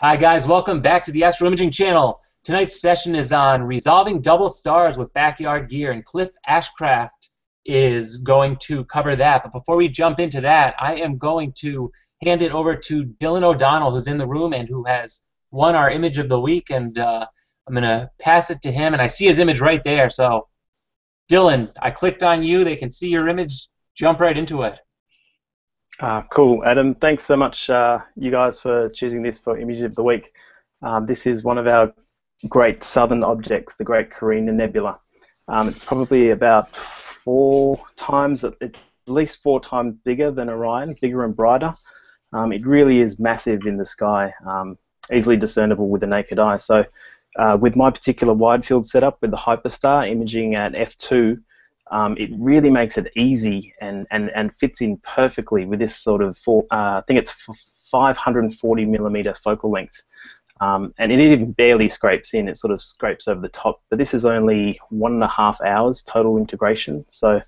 Hi guys, welcome back to the Astro Imaging channel. Tonight's session is on resolving double stars with backyard gear, and Clif Ashcraft is going to cover that. But before we jump into that, I am going to hand it over to Dylan O'Donnell, who's in the room and who has won our image of the week, and uh, I'm going to pass it to him, and I see his image right there. So, Dylan, I clicked on you. They can see your image. Jump right into it. Uh, cool, Adam. Thanks so much, uh, you guys, for choosing this for Image of the Week. Um, this is one of our great southern objects, the Great Carina Nebula. Um, it's probably about four times, at least four times bigger than Orion, bigger and brighter. Um, it really is massive in the sky, um, easily discernible with the naked eye. So, uh, with my particular wide field setup with the Hyperstar imaging at f2, um, it really makes it easy and, and, and fits in perfectly with this sort of, four, uh, I think it's 540 millimeter focal length. Um, and it even barely scrapes in, it sort of scrapes over the top. But this is only one and a half hours total integration. So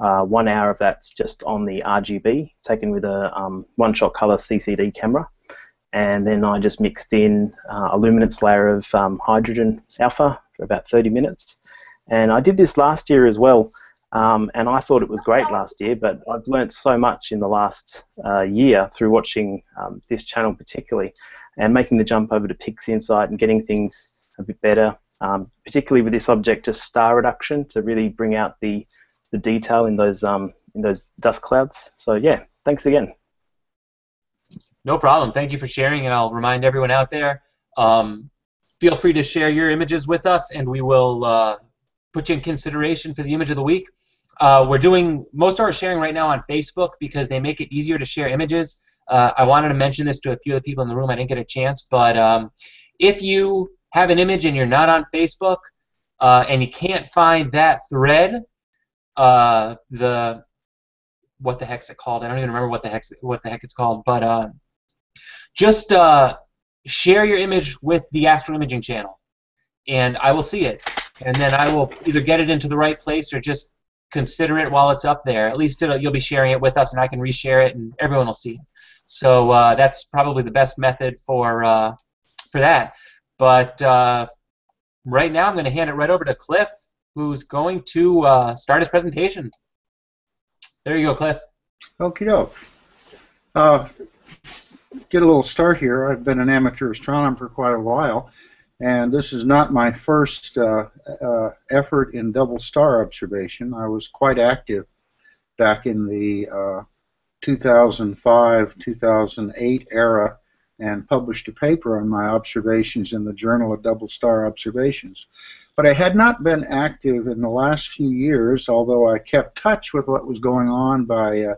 uh, one hour of that's just on the RGB, taken with a um, one-shot color CCD camera. And then I just mixed in uh, a luminance layer of um, hydrogen alpha for about 30 minutes. And I did this last year as well, um, and I thought it was great last year, but I've learnt so much in the last uh, year through watching um, this channel particularly, and making the jump over to PixInsight and getting things a bit better, um, particularly with this object to star reduction to really bring out the, the detail in those, um, in those dust clouds. So yeah, thanks again. No problem. Thank you for sharing, and I'll remind everyone out there, um, feel free to share your images with us, and we will uh, put you in consideration for the image of the week. Uh, we're doing most of our sharing right now on Facebook because they make it easier to share images. Uh, I wanted to mention this to a few of the people in the room. I didn't get a chance, but um, if you have an image and you're not on Facebook uh, and you can't find that thread, uh, the what the heck's it called? I don't even remember what the heck what the heck it's called, but uh, just uh, share your image with the Astro Imaging channel, and I will see it and then I will either get it into the right place or just consider it while it's up there. At least you'll be sharing it with us, and I can reshare it, and everyone will see. So uh, that's probably the best method for uh, for that. But uh, right now, I'm going to hand it right over to Clif, who's going to uh, start his presentation. There you go, Clif. Okie doke. Uh, get a little start here. I've been an amateur astronomer for quite a while and this is not my first uh, uh, effort in double star observation. I was quite active back in the uh, 2005 2008 era and published a paper on my observations in the Journal of Double Star Observations. But I had not been active in the last few years, although I kept touch with what was going on by uh,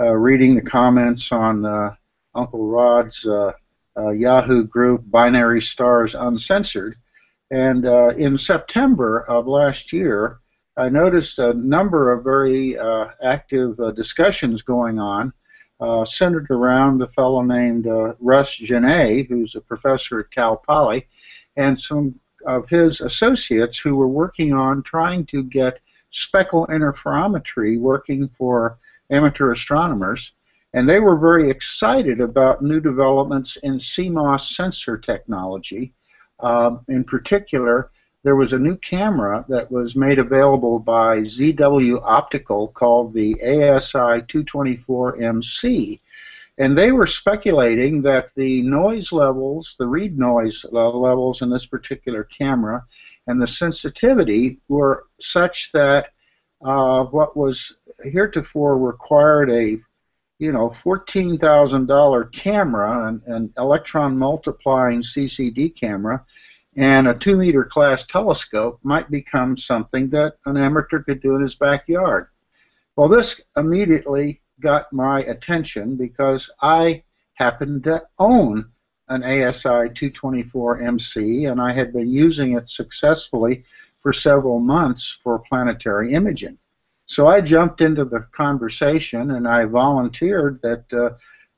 uh, reading the comments on Uncle Rod's Yahoo group Binary Stars Uncensored. And uh, in September of last year, I noticed a number of very uh, active uh, discussions going on uh, centered around a fellow named uh, Russ Genet, who's a professor at Cal Poly, and some of his associates who were working on trying to get speckle interferometry working for amateur astronomers and they were very excited about new developments in CMOS sensor technology. Um, in particular, there was a new camera that was made available by ZW Optical called the ASI 224MC. And they were speculating that the noise levels, the read noise levels in this particular camera, and the sensitivity were such that uh, what was heretofore required a you know, $14,000 camera, an, an electron multiplying CCD camera, and a two meter class telescope might become something that an amateur could do in his backyard. Well, this immediately got my attention because I happened to own an ASI 224MC and I had been using it successfully for several months for planetary imaging. So I jumped into the conversation and I volunteered that uh,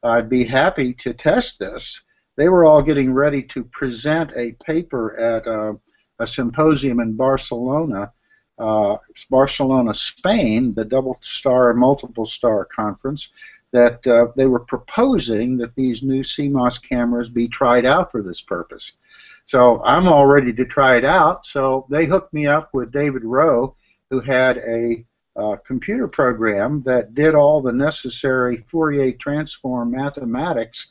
I'd be happy to test this. They were all getting ready to present a paper at uh, a symposium in Barcelona, uh, Barcelona, Spain, the Double Star Multiple Star Conference. that uh, they were proposing that these new CMOS cameras be tried out for this purpose. So I'm all ready to try it out. So they hooked me up with David Rowe, who had a uh, computer program that did all the necessary Fourier transform mathematics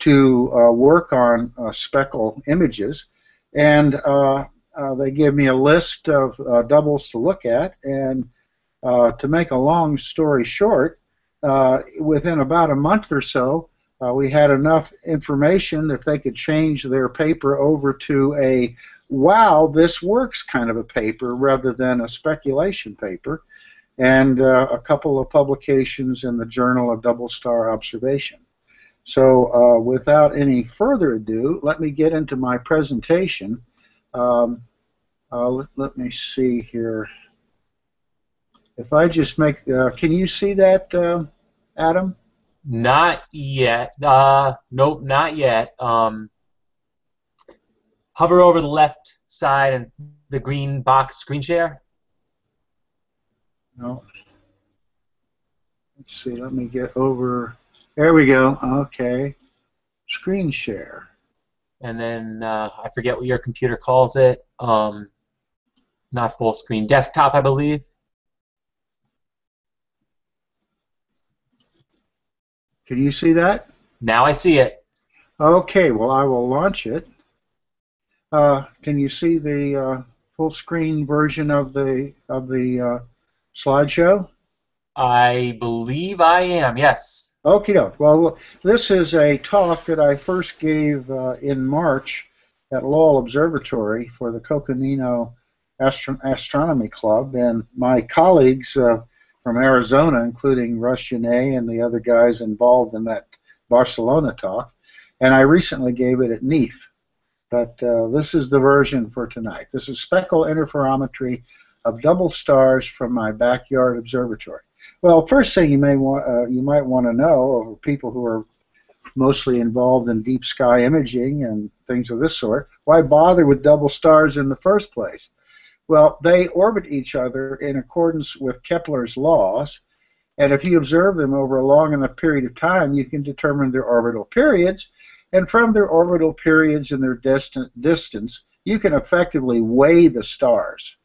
to uh, work on uh, speckle images. And uh, uh, they gave me a list of uh, doubles to look at. And to make a long story short, within about a month or so, we had enough information that they could change their paper over to a wow, this works kind of a paper rather than a speculation paper and uh, a couple of publications in the Journal of Double Star Observation. So uh, without any further ado, let me get into my presentation. Um, uh, let, let, me see here. If I just make, uh, can you see that, uh, Adam? Not yet. Uh, nope, not yet. Um, hover over the left side and the green box screen share. No. Let's see, let me get over. There we go. Okay. Screen share. And then uh, I forget what your computer calls it. Um, not full screen. Desktop, I believe. Can you see that? Now I see it. Okay, well I will launch it. Uh, can you see the uh, full screen version of the of the uh, slideshow? I believe I am, yes. Okay, well, this is a talk that I first gave uh, in March at Lowell Observatory for the Coconino Astro Astronomy Club, and my colleagues uh, from Arizona, including Russ Genet and the other guys involved in that Barcelona talk, and I recently gave it at NEAF. But uh, this is the version for tonight. This is speckle interferometry of double stars from my backyard observatory. Well, first thing you may want uh, you might want to know of people who are mostly involved in deep sky imaging and things of this sort, why bother with double stars in the first place? Well, they orbit each other in accordance with Kepler's laws, and if you observe them over a long enough period of time, you can determine their orbital periods, and from their orbital periods and their distant distance, you can effectively weigh the stars.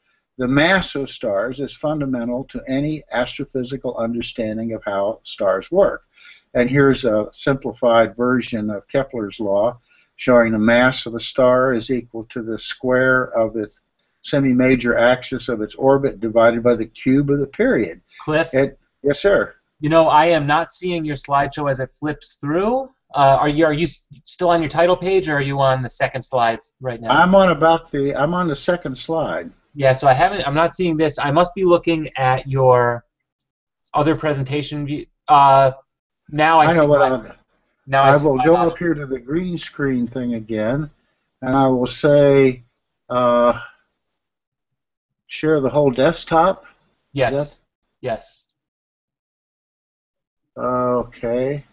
The mass of stars is fundamental to any astrophysical understanding of how stars work. And here's a simplified version of Kepler's law showing the mass of a star is equal to the square of its semi-major axis of its orbit divided by the cube of the period. Clif? It, yes, sir. You know, I am not seeing your slideshow as it flips through. Uh, are you are you still on your title page, or are you on the second slide right now? I'm on about the I'm on the second slide. Yeah, so I haven't. I'm not seeing this. I must be looking at your other presentation view. Uh, now I, I know what I'm. Now I, I will go up here to the green screen thing again, and I will say, uh, share the whole desktop. Yes. Yes. Okay.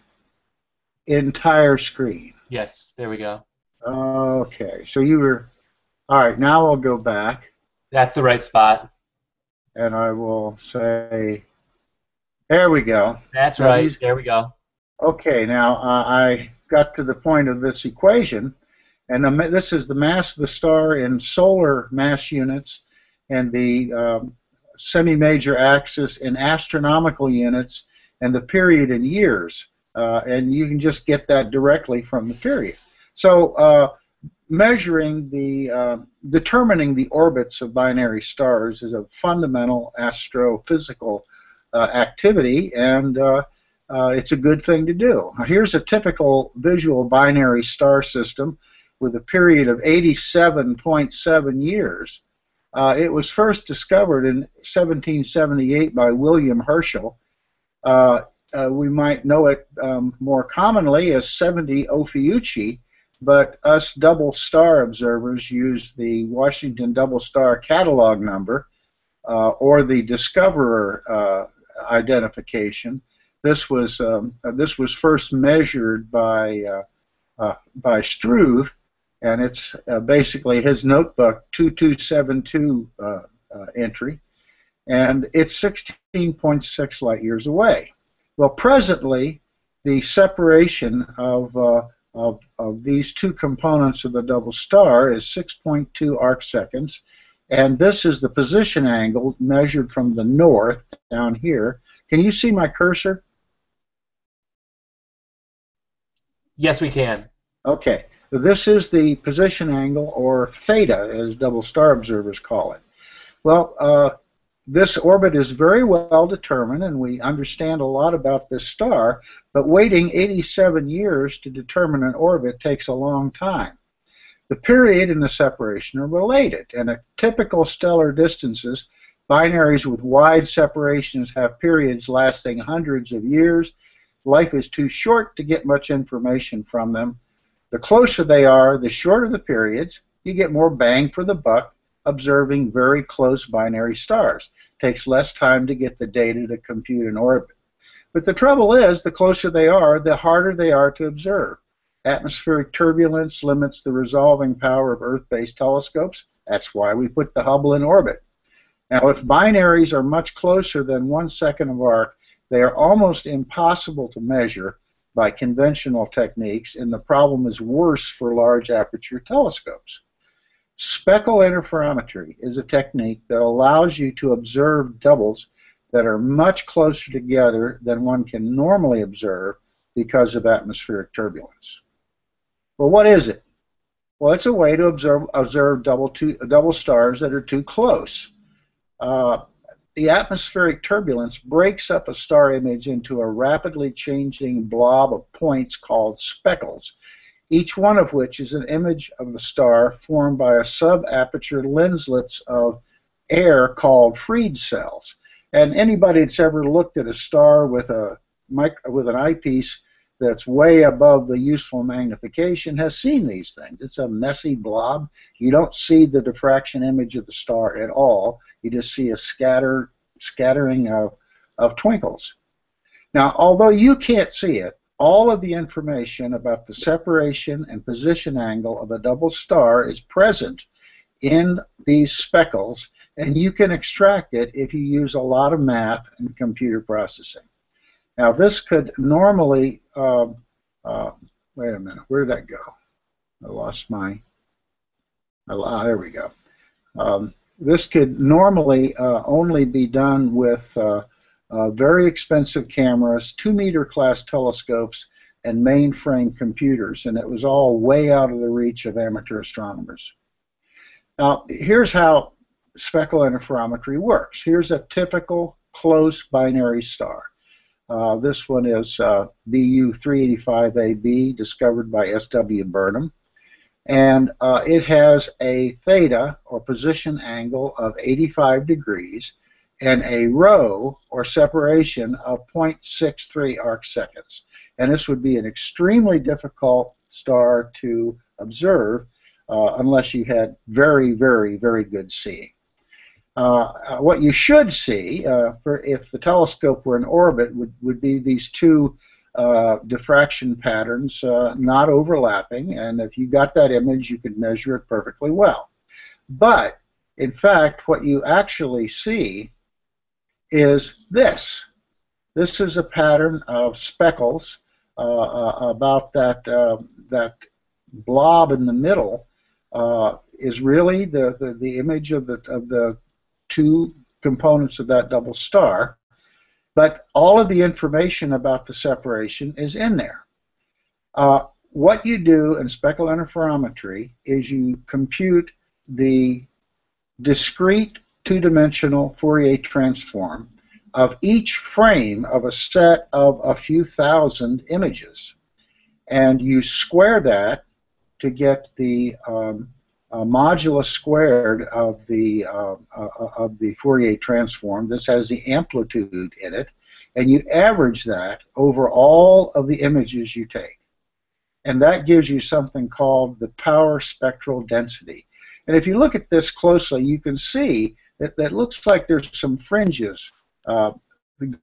Entire screen. Yes. There we go. Okay. So you were. All right. Now I'll go back. That's the right spot. And I will say, there we go. That's right. There we go. Okay, now uh, I got to the point of this equation, and the, this is the mass of the star in solar mass units and the um, semi-major axis in astronomical units and the period in years. Uh, and you can just get that directly from the period. So uh, measuring the uh, determining the orbits of binary stars is a fundamental astrophysical uh, activity, and uh, uh, it's a good thing to do. Now, here's a typical visual binary star system with a period of 87.7 years. Uh, it was first discovered in 1778 by William Herschel. Uh, we might know it um, more commonly as 70 Ophiuchi, but us double star observers use the Washington double star catalog number uh, or the discoverer uh, identification. This was um, uh, this was first measured by uh, uh, by Struve, and it's uh, basically his notebook 2272 entry, and it's 16.6 light years away. Well, presently, the separation of, of, of these two components of the double star is 6.2 arc seconds, and this is the position angle measured from the north down here. Can you see my cursor? Yes, we can. Okay. This is the position angle, or theta, as double star observers call it. Well, uh, this orbit is very well determined, and we understand a lot about this star, but waiting 87 years to determine an orbit takes a long time. The period and the separation are related, and at typical stellar distances, binaries with wide separations have periods lasting hundreds of years. Life is too short to get much information from them. The closer they are, the shorter the periods, you get more bang for the buck, observing very close binary stars. Takes less time to get the data to compute an orbit. But the trouble is, the closer they are, the harder they are to observe. Atmospheric turbulence limits the resolving power of Earth-based telescopes. That's why we put the Hubble in orbit. Now, if binaries are much closer than one second of arc, they are almost impossible to measure by conventional techniques, and the problem is worse for large aperture telescopes. Speckle interferometry is a technique that allows you to observe doubles that are much closer together than one can normally observe because of atmospheric turbulence. Well, what is it? Well, it's a way to observe, observe double, two, double stars that are too close. Uh, the atmospheric turbulence breaks up a star image into a rapidly changing blob of points called speckles each one of which is an image of the star formed by a subaperture lenslets of air called Fried cells. And anybody that's ever looked at a star with a with an eyepiece that's way above the useful magnification has seen these things. It's a messy blob. You don't see the diffraction image of the star at all. You just see a scatter scattering of, of twinkles. Now, although you can't see it, all of the information about the separation and position angle of a double star is present in these speckles, and you can extract it if you use a lot of math and computer processing. Now, this could normally, uh, uh, wait a minute, where did that go? I lost my, ah, there we go. Um, this could normally uh, only be done with uh, very expensive cameras, two meter class telescopes, and mainframe computers, and it was all way out of the reach of amateur astronomers. Now, here's how speckle interferometry works. Here's a typical close binary star. Uh, this one is uh, BU 385AB, discovered by S.W. Burnham. And uh, it has a theta, or position angle, of 85 degrees, and a rho or separation of 0.63 arc seconds. And this would be an extremely difficult star to observe uh, unless you had very, very, very good seeing. Uh, what you should see, uh, if the telescope were in orbit, would, would be these two uh, diffraction patterns uh, not overlapping, and if you got that image, you could measure it perfectly well. But, in fact, what you actually see is this. This is a pattern of speckles uh, uh, about that uh, that blob in the middle uh, is really the, the, the image of the of the two components of that double star, but all of the information about the separation is in there. Uh, what you do in speckle interferometry is you compute the discrete two-dimensional Fourier transform of each frame of a set of a few thousand images. And you square that to get the um, uh, modulus squared of the uh, uh, of the Fourier transform. This has the amplitude in it, and you average that over all of the images you take, and that gives you something called the power spectral density. And if you look at this closely, you can see that, that looks like there's some fringes uh,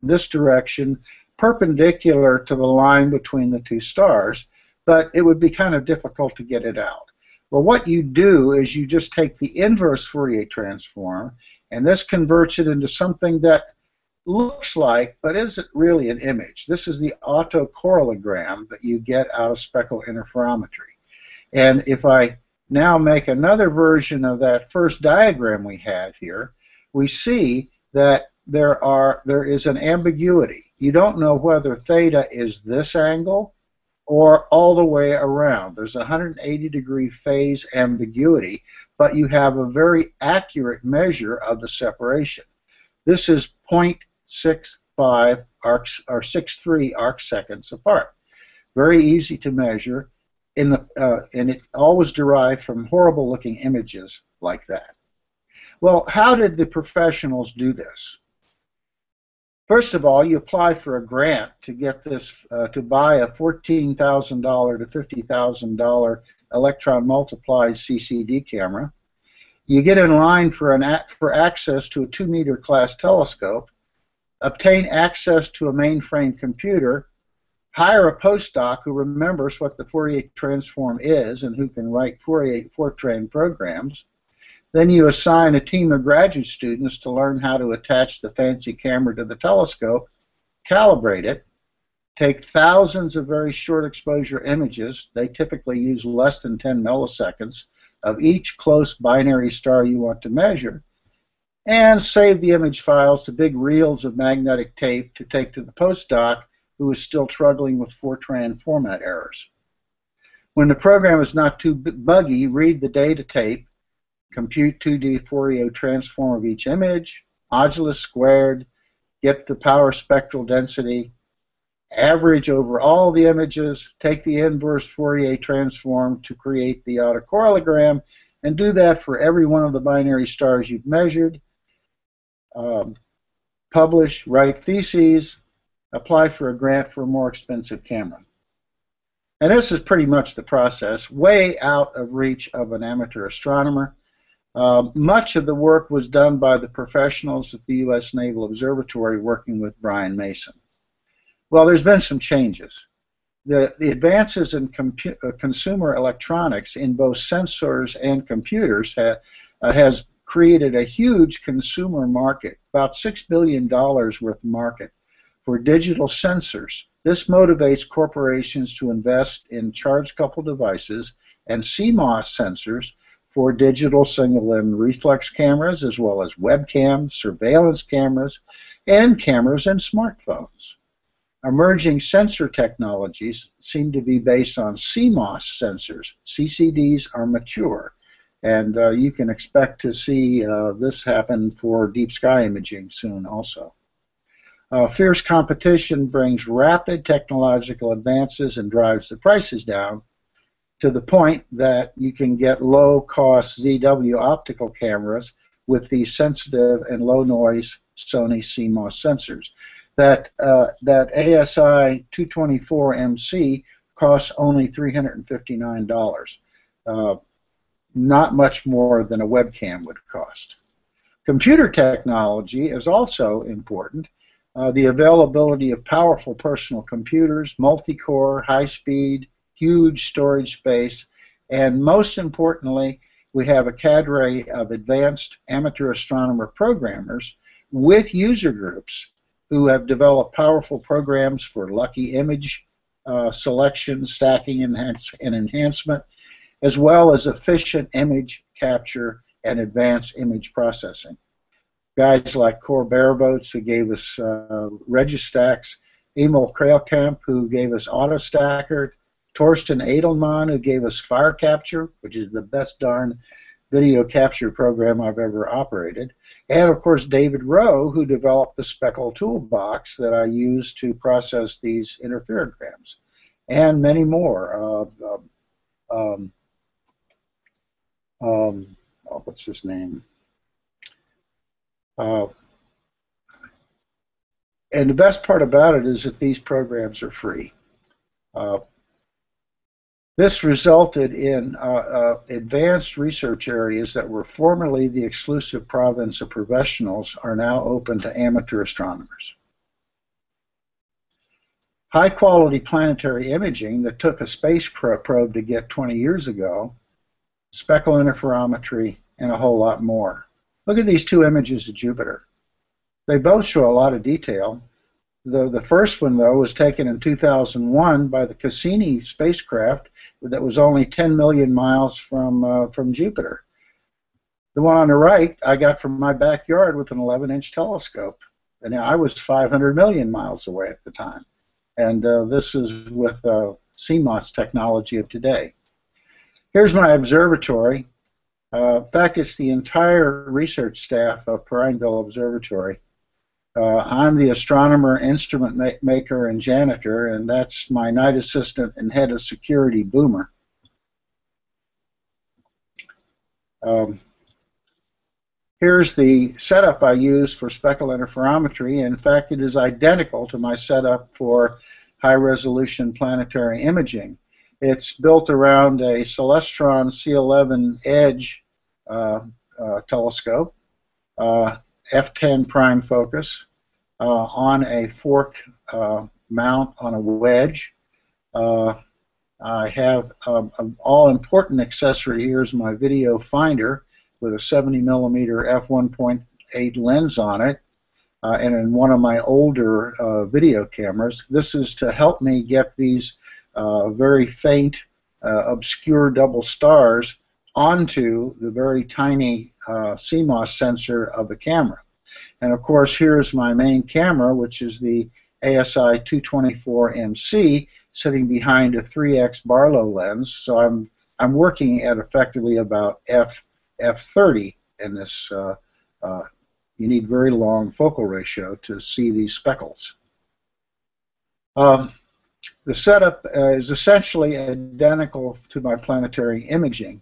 this direction perpendicular to the line between the two stars, but it would be kind of difficult to get it out. Well, what you do is you just take the inverse Fourier transform, and this converts it into something that looks like, but isn't really an image. This is the autocorrelogram that you get out of speckle interferometry. And if I now make another version of that first diagram we had here, we see that there are there is an ambiguity. You don't know whether theta is this angle or all the way around. There's a 180 degree phase ambiguity, but you have a very accurate measure of the separation. This is 0.65 arcs or 63 arc seconds apart. Very easy to measure, in the uh, and it always derived from horrible looking images like that. Well, how did the professionals do this? First of all, you apply for a grant to get this uh, to buy a $14,000 to $50,000 electron multiplied CCD camera. You get in line for an for access to a two meter class telescope, obtain access to a mainframe computer, hire a postdoc who remembers what the Fourier transform is and who can write Fourier Fortran programs, then you assign a team of graduate students to learn how to attach the fancy camera to the telescope, calibrate it, take thousands of very short exposure images, they typically use less than 10 milliseconds, of each close binary star you want to measure, and save the image files to big reels of magnetic tape to take to the postdoc who is still struggling with Fortran format errors. When the program is not too buggy, read the data tape compute 2D Fourier transform of each image, modulus squared, get the power spectral density, average over all the images, take the inverse Fourier transform to create the autocorrelogram, and do that for every one of the binary stars you've measured. Um, publish, write theses, apply for a grant for a more expensive camera. And this is pretty much the process, way out of reach of an amateur astronomer. Uh, much of the work was done by the professionals at the U.S. Naval Observatory working with Brian Mason. Well, there's been some changes. The, the advances in uh, consumer electronics in both sensors and computers ha uh, has created a huge consumer market, about $6 billion worth market for digital sensors. This motivates corporations to invest in charge coupled devices and CMOS sensors for digital single lens reflex cameras as well as webcams, surveillance cameras, and cameras and smartphones. Emerging sensor technologies seem to be based on CMOS sensors. CCDs are mature, and uh, you can expect to see uh, this happen for deep sky imaging soon also. Uh, fierce competition brings rapid technological advances and drives the prices down, to the point that you can get low cost ZW optical cameras with these sensitive and low noise Sony CMOS sensors. That, uh, that ASI 224MC costs only $359, uh, not much more than a webcam would cost. Computer technology is also important. Uh, the availability of powerful personal computers, multi-core, high-speed, huge storage space, and most importantly, we have a cadre of advanced amateur astronomer programmers with user groups who have developed powerful programs for lucky image uh, selection, stacking, enhance, and enhancement, as well as efficient image capture and advanced image processing. Guys like Cor Berrevoets, who gave us uh, Registax, Emil Kraaikamp, who gave us AutoStakkert, Torsten Edelmann, who gave us FireCapture, which is the best darn video capture program I've ever operated, and of course David Rowe, who developed the Speckle toolbox that I use to process these interferograms, and many more. Uh, um, um, oh, what's his name? Uh, and the best part about it is that these programs are free. Uh, this resulted in uh, uh, advanced research areas that were formerly the exclusive province of professionals are now open to amateur astronomers. High quality planetary imaging that took a space probe to get 20 years ago, speckle interferometry, and a whole lot more. Look at these two images of Jupiter. they both show a lot of detail. The, the first one, though, was taken in 2001 by the Cassini spacecraft that was only 10 million miles from, uh, from Jupiter. The one on the right I got from my backyard with an 11 inch telescope. And I was 500 million miles away at the time. And uh, this is with uh, CMOS technology of today. Here's my observatory. Uh, in fact, it's the entire research staff of Prineville Observatory. Uh, I'm the astronomer, instrument ma maker, and janitor, and that's my night assistant and head of security, Boomer. Um, here's the setup I use for speckle interferometry. In fact, it is identical to my setup for high-resolution planetary imaging. It's built around a Celestron C11 Edge telescope. Uh, f10 prime focus uh, on a fork uh, mount on a wedge. Uh, I have um, an all-important accessory here is my video finder with a 70 millimeter f1.8 lens on it, uh, and in one of my older uh, video cameras. This is to help me get these uh, very faint, obscure double stars onto the very tiny uh, CMOS sensor of the camera. And of course, here's my main camera, which is the ASI 224MC, sitting behind a 3x Barlow lens. So I'm I'm working at effectively about f f30 in this. Uh, uh, you need very long focal ratio to see these speckles. Um, the setup uh, is essentially identical to my planetary imaging,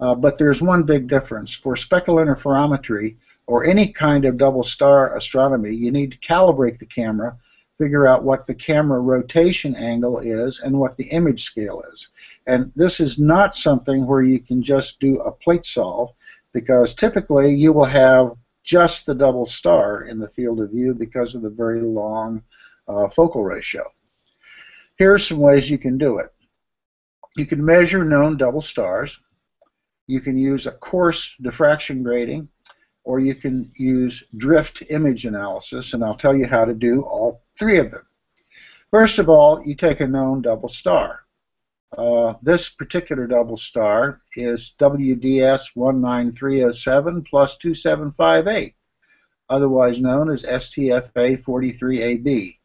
uh, but there's one big difference. For speckle interferometry or any kind of double star astronomy, you need to calibrate the camera, figure out what the camera rotation angle is and what the image scale is. And this is not something where you can just do a plate solve because typically you will have just the double star in the field of view because of the very long uh, focal ratio. Here are some ways you can do it. You can measure known double stars you can use a coarse diffraction grating, or you can use drift image analysis, and I'll tell you how to do all three of them. First of all, you take a known double star. Uh, this particular double star is WDS 19307 plus 2758, otherwise known as STFA 43AB.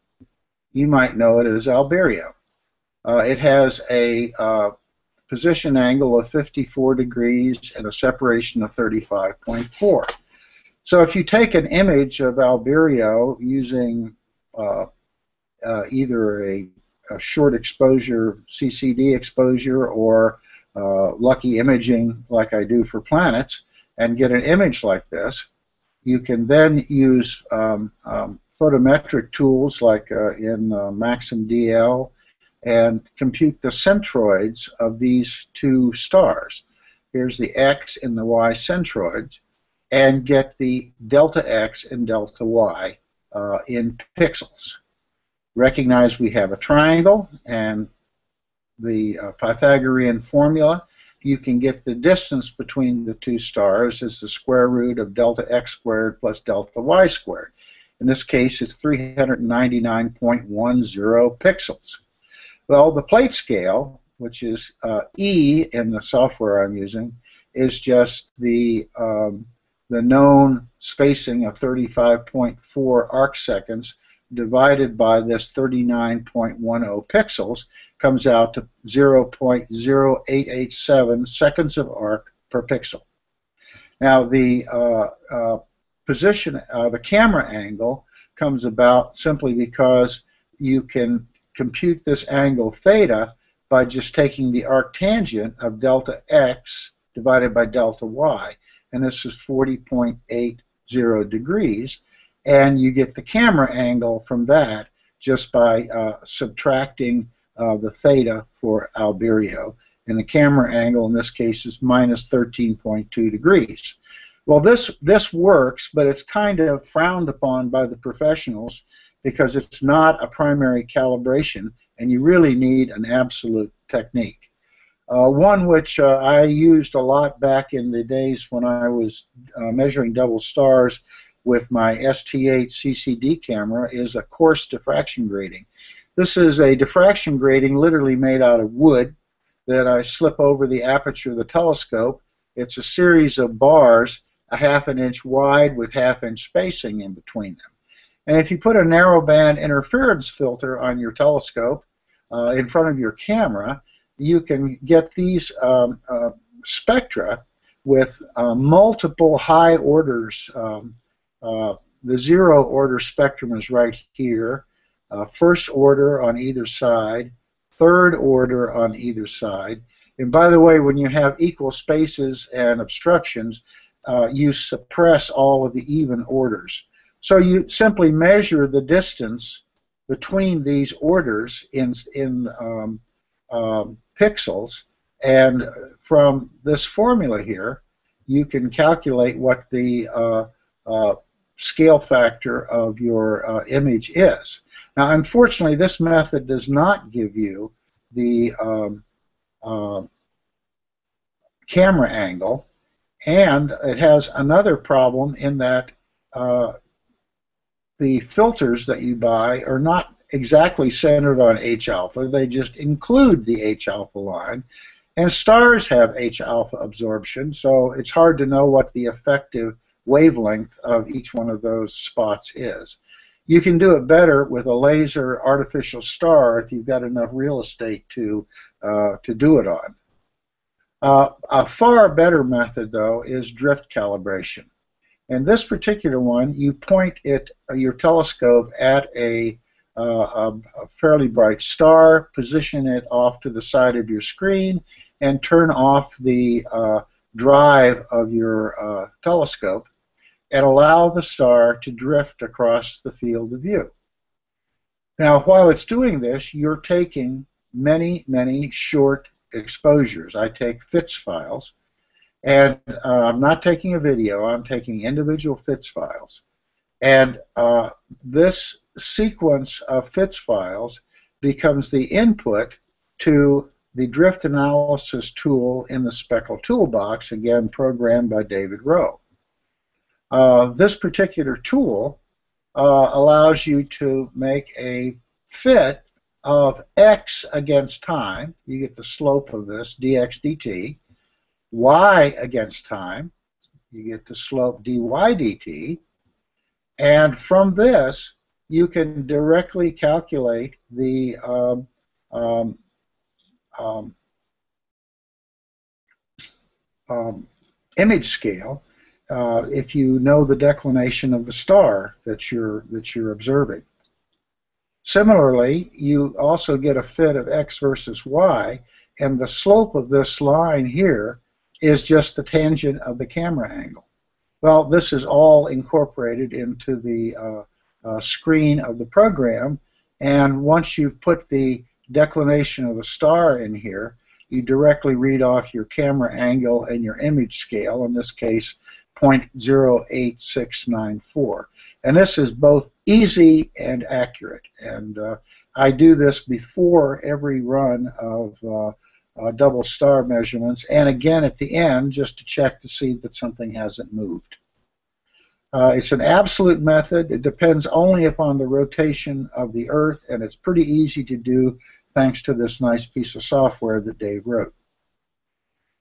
You might know it as Albireo. Uh, it has a uh, position angle of 54 degrees and a separation of 35.4. So if you take an image of Albireo using uh, uh, either a, a, short exposure CCD exposure or uh, lucky imaging like I do for planets and get an image like this, you can then use um, um, photometric tools like uh, in uh, Maxim DL and compute the centroids of these two stars. Here's the X and the Y centroids, and get the delta X and delta Y uh, in pixels. Recognize we have a triangle, and the uh, Pythagorean formula, you can get the distance between the two stars as the square root of delta x squared plus delta y squared. In this case, it's 399.10 pixels. Well, the plate scale, which is uh, E in the software I'm using, is just the um, the known spacing of 35.4 arc seconds divided by this 39.10 pixels comes out to 0.0887 seconds of arc per pixel. Now the uh, uh, position, uh, the camera angle comes about simply because you can compute this angle theta by just taking the arctangent of delta x divided by delta y. And this is 40.80 degrees. And you get the camera angle from that just by uh, subtracting uh, the theta for Albireo. And the camera angle in this case is minus 13.2 degrees. Well, this, this works, but it's kind of frowned upon by the professionals because it's not a primary calibration and you really need an absolute technique. Uh, one which uh, I used a lot back in the days when I was uh, measuring double stars with my ST8 CCD camera is a coarse diffraction grating. This is a diffraction grating literally made out of wood that I slip over the aperture of the telescope. It's a series of bars a half an inch wide with half inch spacing in between them. And if you put a narrowband interference filter on your telescope uh, in front of your camera, you can get these um, uh, spectra with uh, multiple high orders. Um, uh, the zero order spectrum is right here. Uh, first order on either side, third order on either side. And by the way, when you have equal spaces and obstructions, uh, you suppress all of the even orders. So you simply measure the distance between these orders in, in um, um, pixels, and from this formula here, you can calculate what the uh, uh, scale factor of your uh, image is. Now, unfortunately, this method does not give you the um, uh, camera angle, and it has another problem in that uh, the filters that you buy are not exactly centered on H alpha. They just include the H alpha line. And stars have H alpha absorption, so it's hard to know what the effective wavelength of each one of those spots is. You can do it better with a laser artificial star if you've got enough real estate to, uh, to do it on. Uh, a far better method, though, is drift calibration. And this particular one, you point it, uh, your telescope at a, uh, a, a, fairly bright star, position it off to the side of your screen, and turn off the uh, drive of your uh, telescope and allow the star to drift across the field of view. Now, while it's doing this, you're taking many, many short exposures. I take FITS files, and uh, I'm not taking a video, I'm taking individual FITS files. And uh, this sequence of FITS files becomes the input to the drift analysis tool in the Speckle toolbox, again programmed by David Rowe. Uh, this particular tool uh, allows you to make a fit of x against time, you get the slope of this, dx dt, y against time, you get the slope dy dt, and from this you can directly calculate the um, um, um, um image scale uh, if you know the declination of the star that you're that you're observing. Similarly, you also get a fit of x versus y, and the slope of this line here is just the tangent of the camera angle. Well, this is all incorporated into the uh, uh, screen of the program, and once you've put the declination of the star in here, you directly read off your camera angle and your image scale, in this case 0.08694. And this is both easy and accurate. And uh, I do this before every run of uh, double star measurements, and again at the end just to check to see that something hasn't moved. Uh, it's an absolute method. It depends only upon the rotation of the Earth, and it's pretty easy to do thanks to this nice piece of software that Dave wrote.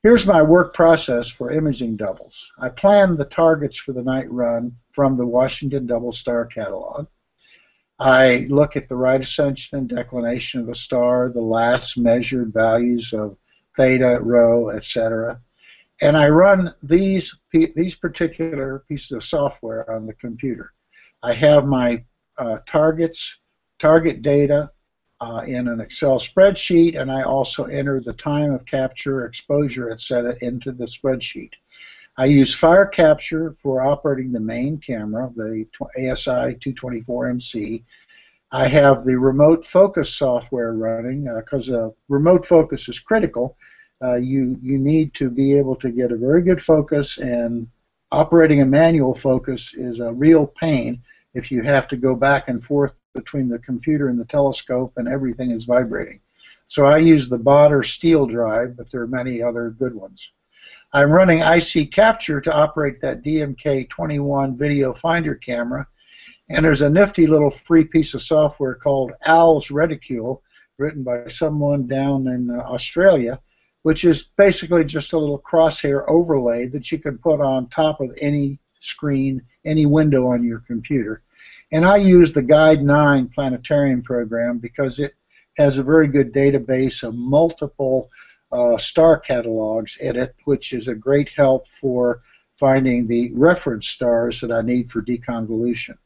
Here's my work process for imaging doubles. I plan the targets for the night run from the Washington Double Star catalog. I look at the right ascension and declination of the star, the last measured values of theta, rho, etc. And I run these, these particular pieces of software on the computer. I have my uh, targets, target data, uh, in an Excel spreadsheet, and I also enter the time of capture, exposure, etc. into the spreadsheet. I use FireCapture for operating the main camera, the ASI 224MC. I have the remote focus software running because uh, uh, remote focus is critical. Uh, you you need to be able to get a very good focus, and operating a manual focus is a real pain if you have to go back and forth between the computer and the telescope and everything is vibrating. So I use the Baader Steeldrive, but there are many other good ones. I'm running IC Capture to operate that DMK21 video finder camera, and there's a nifty little free piece of software called Owl's Reticule, written by someone down in uh, Australia, which is basically just a little crosshair overlay that you can put on top of any screen, any window on your computer. And I use the Guide 9 planetarium program because it has a very good database of multiple uh, star catalogs in it, which is a great help for finding the reference stars that I need for deconvolution.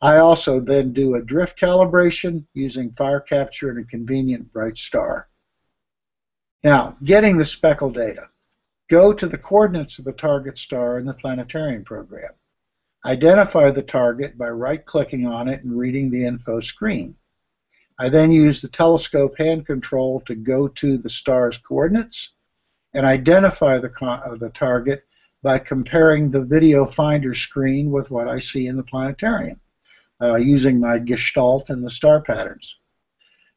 I also then do a drift calibration using FireCapture and a convenient bright star. Now, getting the speckle data. Go to the coordinates of the target star in the planetarium program. Identify the target by right-clicking on it and reading the info screen. I then use the telescope hand control to go to the star's coordinates and identify the, uh, the target by comparing the video finder screen with what I see in the planetarium uh, using my gestalt and the star patterns.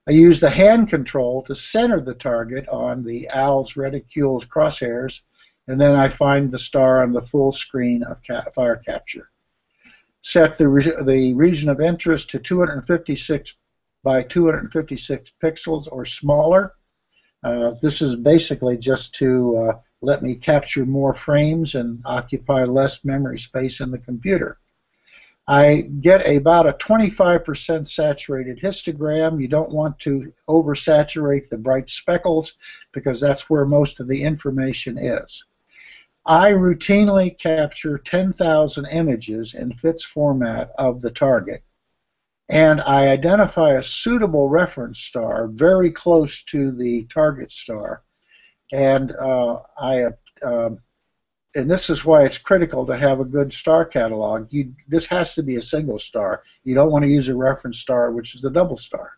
I use the hand control to center the target on the owl's reticule's crosshairs and then I find the star on the full screen of ca FireCapture set the, re the region of interest to 256 by 256 pixels or smaller. Uh, this is basically just to uh, let me capture more frames and occupy less memory space in the computer. I get about a 25% saturated histogram. You don't want to oversaturate the bright speckles because that's where most of the information is. I routinely capture 10,000 images in FITS format of the target, and I identify a suitable reference star very close to the target star, and uh, I uh, and this is why it's critical to have a good star catalog. You, this has to be a single star. You don't want to use a reference star, which is a double star.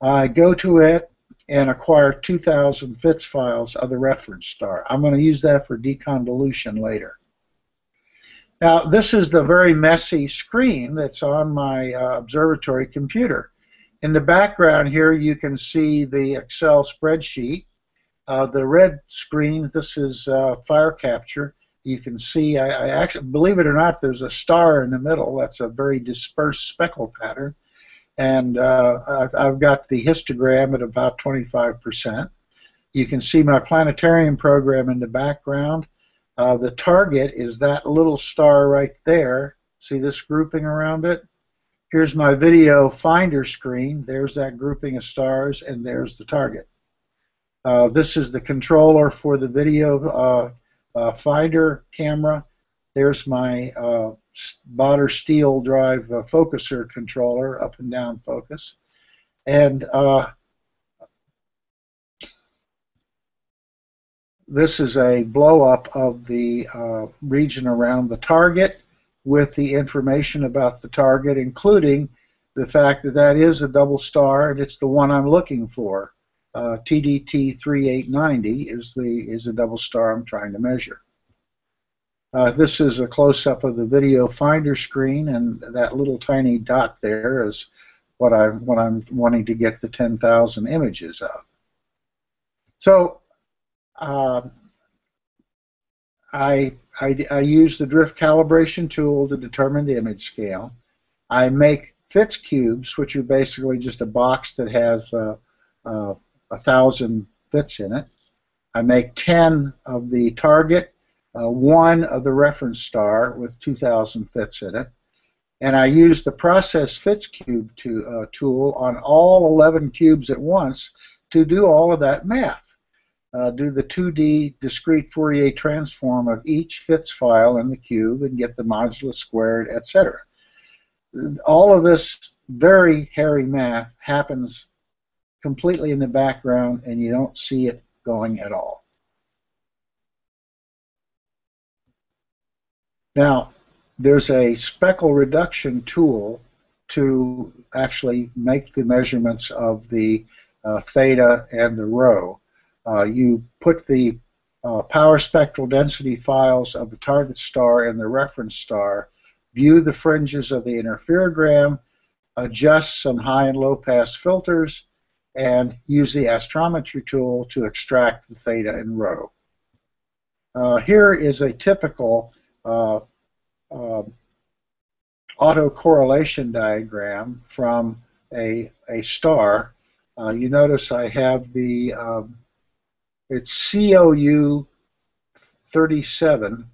I go to it, and acquire 2,000 FITS files of the reference star. I'm going to use that for deconvolution later. Now, this is the very messy screen that's on my uh, observatory computer. In the background here, you can see the Excel spreadsheet. Uh, the red screen, this is uh, FireCapture. You can see, I, I actually, believe it or not, there's a star in the middle. That's a very dispersed speckle pattern and uh, I've, I've, got the histogram at about 25%. You can see my planetarium program in the background. Uh, the target is that little star right there. See this grouping around it? Here's my video finder screen. There's that grouping of stars, and there's the target. Uh, this is the controller for the video uh, uh, finder camera. There's my uh, Baader steel drive uh, focuser controller, up and down focus. And this is a blow up of the uh, region around the target with the information about the target, including the fact that that is a double star and it's the one I'm looking for. Uh, TDT 3890 is the is a double star I'm trying to measure. Uh, this is a close-up of the video finder screen, and that little tiny dot there is what I'm what I'm wanting to get the 10,000 images of. So uh, I, I, I use the drift calibration tool to determine the image scale. I make FITS cubes, which are basically just a box that has uh, uh, a thousand FITS in it. I make 10 of the target uh, one of the reference star with 2,000 FITS in it, and I use the process FITS cube to, uh, tool on all 11 cubes at once to do all of that math. Uh, do the 2D discrete Fourier transform of each FITS file in the cube and get the modulus squared, etc. All of this very hairy math happens completely in the background and you don't see it going at all. Now, there's a speckle reduction tool to actually make the measurements of the uh, theta and the rho. Uh, you put the uh, power spectral density files of the target star and the reference star, view the fringes of the interferogram, adjust some high and low pass filters, and use the astrometry tool to extract the theta and rho. Uh, here is a typical uh, uh, autocorrelation diagram from a, a star. Uh, you notice I have the, um, it's COU 37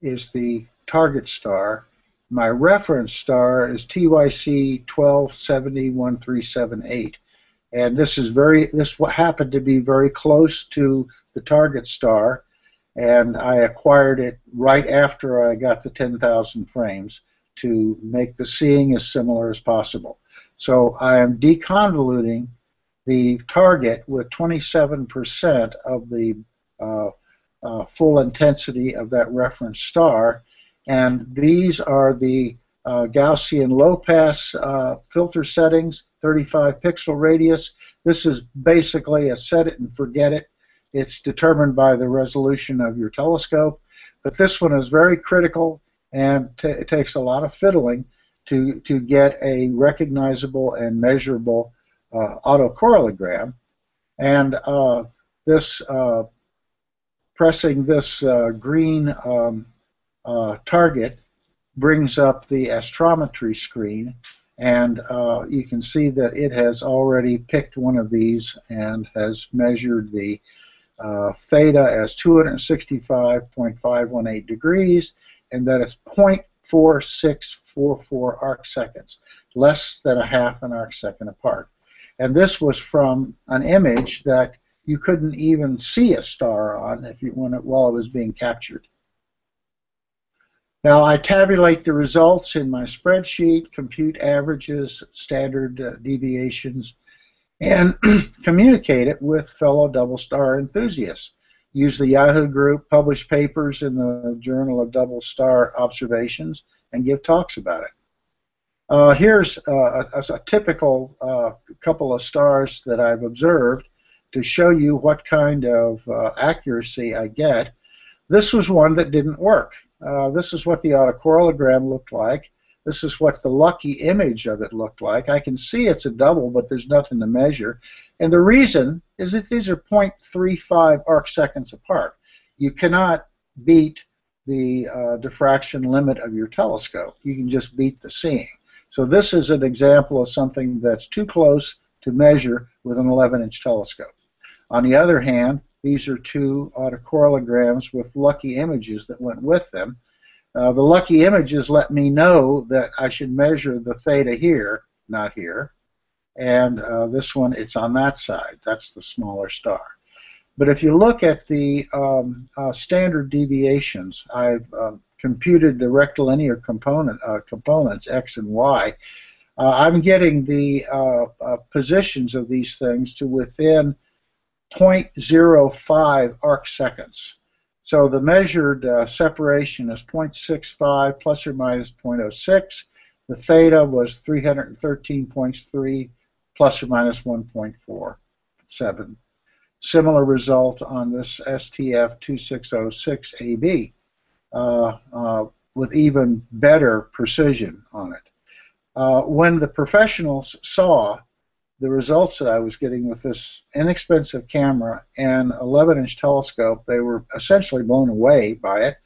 is the target star. My reference star is TYC 1270138 and this is very this happened to be very close to the target star and I acquired it right after I got the 10,000 frames to make the seeing as similar as possible. So I am deconvoluting the target with 27% of the uh, uh, full intensity of that reference star, and these are the uh, Gaussian low pass uh, filter settings, 35 pixel radius. This is basically a set it and forget it. It's determined by the resolution of your telescope, but this one is very critical and it takes a lot of fiddling to, to get a recognizable and measurable uh, autocorrelogram. And uh, this uh, pressing this uh, green um, uh, target brings up the astrometry screen and you can see that it has already picked one of these and has measured the theta as 265.518 degrees and that it's 0.4644 arc seconds, less than a half an arc second apart. And this was from an image that you couldn't even see a star on if you, when it, while it was being captured. Now I tabulate the results in my spreadsheet, compute averages, standard uh, deviations, and communicate it with fellow double star enthusiasts. Use the Yahoo group, publish papers in the Journal of Double Star Observations, and give talks about it. Uh, here's uh, a, a, typical uh, couple of stars that I've observed to show you what kind of uh, accuracy I get. This was one that didn't work. Uh, this is what the autocorrelogram looked like. This is what the lucky image of it looked like. I can see it's a double, but there's nothing to measure. And the reason is that these are 0.35 arc seconds apart. You cannot beat the uh, diffraction limit of your telescope. You can just beat the seeing. So this is an example of something that's too close to measure with an 11-inch telescope. On the other hand, these are two autocorrelograms with lucky images that went with them. Uh, the lucky images let me know that I should measure the theta here, not here. And uh, this one, it's on that side. That's the smaller star. But if you look at the um, uh, standard deviations, I've um, computed the rectilinear component uh, components x and y. Uh, I'm getting the uh, positions of these things to within 0.05 arc seconds. So the measured uh, separation is 0.65 plus or minus 0.06. The theta was 313.3 plus or minus 1.47. Similar result on this STF 2606AB uh, uh, with even better precision on it. Uh, when the professionals saw the results that I was getting with this inexpensive camera and 11-inch telescope, they were essentially blown away by it.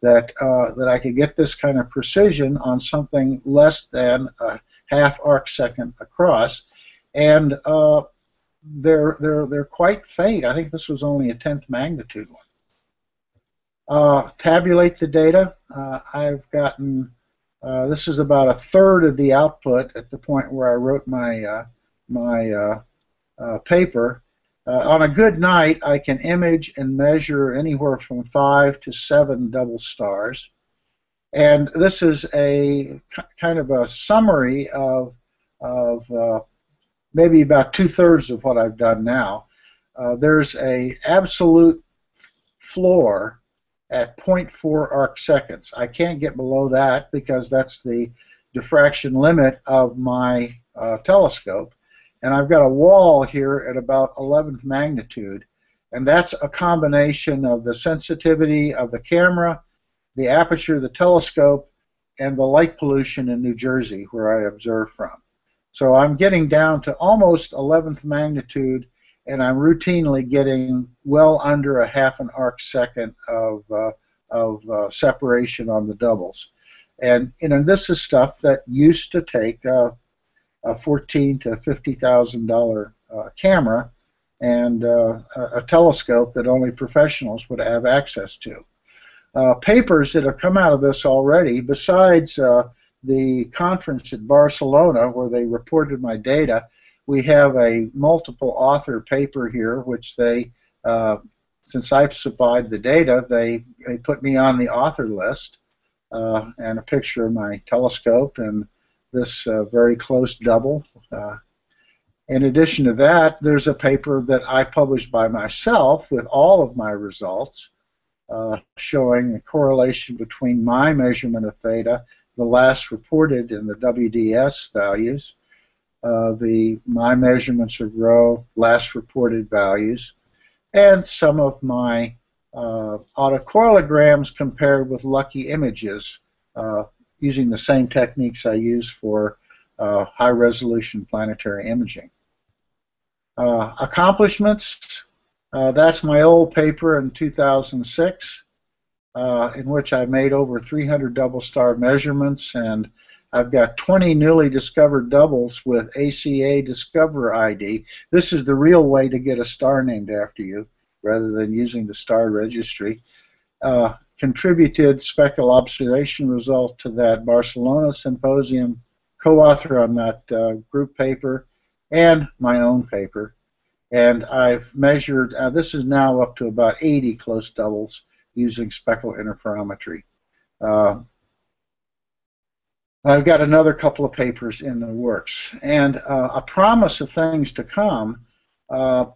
That uh, that I could get this kind of precision on something less than a half arc second across, and uh, they're they're they're quite faint. I think this was only a tenth magnitude one. Uh, tabulate the data. Uh, I've gotten uh, this is about a third of the output at the point where I wrote my uh, my uh, uh, paper. On a good night, I can image and measure anywhere from five to seven double stars. And this is a kind of a summary of, of maybe about two-thirds of what I've done now. There's a absolute floor at 0.4 arc seconds. I can't get below that because that's the diffraction limit of my uh, telescope and I've got a wall here at about 11th magnitude, and that's a combination of the sensitivity of the camera, the aperture of the telescope, and the light pollution in New Jersey, where I observe from. So I'm getting down to almost 11th magnitude, and I'm routinely getting well under a half an arc second of, uh, of uh, separation on the doubles. And you know, this is stuff that used to take a, a fourteen to fifty thousand dollar uh, camera and uh, a telescope that only professionals would have access to. Uh, papers that have come out of this already, besides uh, the conference at Barcelona where they reported my data, we have a multiple author paper here, which they, uh, since I've supplied the data, they, they put me on the author list, uh, and a picture of my telescope and this uh, very close double. Uh, in addition to that, there's a paper that I published by myself with all of my results, uh, showing a correlation between my measurement of theta, the last reported in the WDS values, uh, the my measurements of rho, last reported values, and some of my uh, autocorrelograms compared with lucky images uh, using the same techniques I use for uh, high resolution planetary imaging. Uh, accomplishments, uh, that's my old paper in 2006 in which I made over 300 double star measurements and I've got 20 newly discovered doubles with ACA Discover ID. This is the real way to get a star named after you rather than using the star registry. Uh, contributed speckle observation result to that Barcelona symposium, co-author on that uh, group paper, and my own paper. And I've measured, uh, this is now up to about 80 close doubles using speckle interferometry. I've got another couple of papers in the works. And uh, a promise of things to come uh,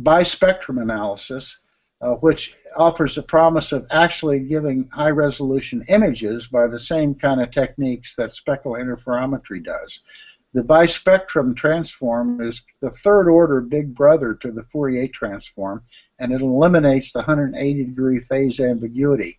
bispectrum analysis, uh, which offers a promise of actually giving high resolution images by the same kind of techniques that speckle interferometry does. The bispectrum transform is the third order big brother to the Fourier transform, and it eliminates the 180 degree phase ambiguity.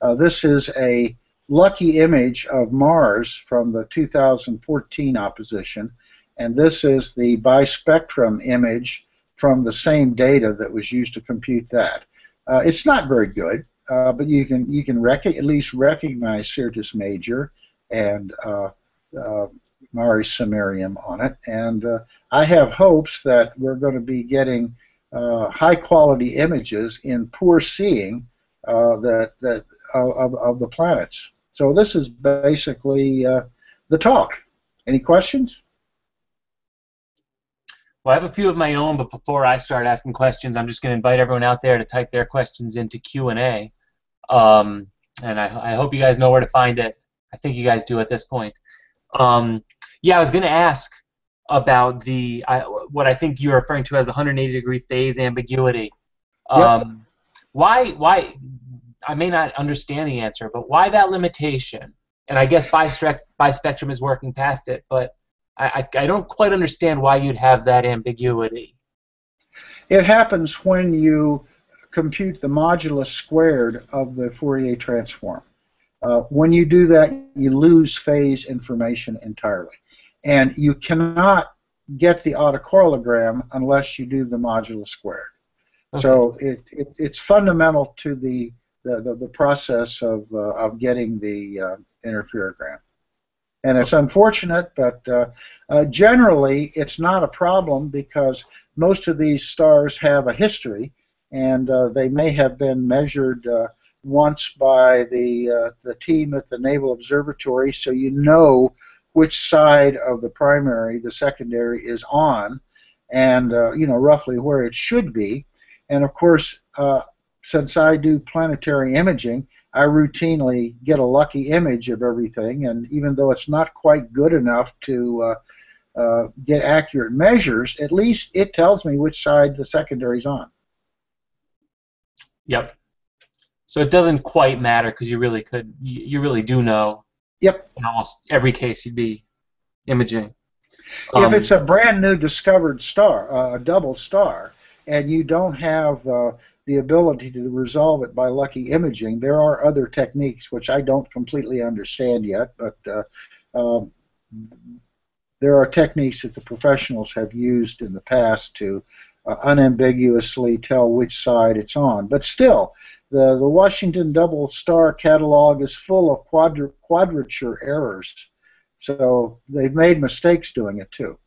Uh, this is a lucky image of Mars from the 2014 opposition, and this is the bispectrum image from the same data that was used to compute that. Uh, it's not very good, uh, but you can you can rec- at least recognize Syrtis Major and uh, uh Cimmerium on it, and uh, I have hopes that we're going to be getting uh, high quality images in poor seeing that that of, of the planets. So this is basically the talk. Any questions? Well, I have a few of my own, but before I start asking questions, I'm just going to invite everyone out there to type their questions into Q&A. Um, and I, I, hope you guys know where to find it. I think you guys do at this point. Um, yeah, I was going to ask about the I, what I think you're referring to as the 180 degree phase ambiguity. Um, yep. Why? Why? I may not understand the answer, but why that limitation? And I guess bispectrum is working past it, but I, I, don't quite understand why you'd have that ambiguity. It happens when you compute the modulus squared of the Fourier transform. Uh, when you do that, you lose phase information entirely. And you cannot get the autocorrelogram unless you do the modulus squared. Okay. So it, it, it's fundamental to the, the, the, the process of, uh, of getting the uh, interferogram and it's unfortunate, but uh, uh, generally it's not a problem because most of these stars have a history, and uh, they may have been measured uh, once by the uh, the team at the Naval Observatory, so you know which side of the primary the secondary is on, and uh, you know roughly where it should be, and of course since I do planetary imaging, I routinely get a lucky image of everything, and even though it's not quite good enough to uh, uh, get accurate measures, at least it tells me which side the secondary is on. Yep. So it doesn't quite matter because you really could, you really do know. Yep. In almost every case, you'd be imaging. If um, it's a brand new discovered star, uh, a double star, and you don't have uh, the ability to resolve it by lucky imaging. There are other techniques which I don't completely understand yet, but uh, um, there are techniques that the professionals have used in the past to uh, unambiguously tell which side it's on. But still, the, the Washington Double Star catalog is full of quadra- quadrature errors. So they've made mistakes doing it too.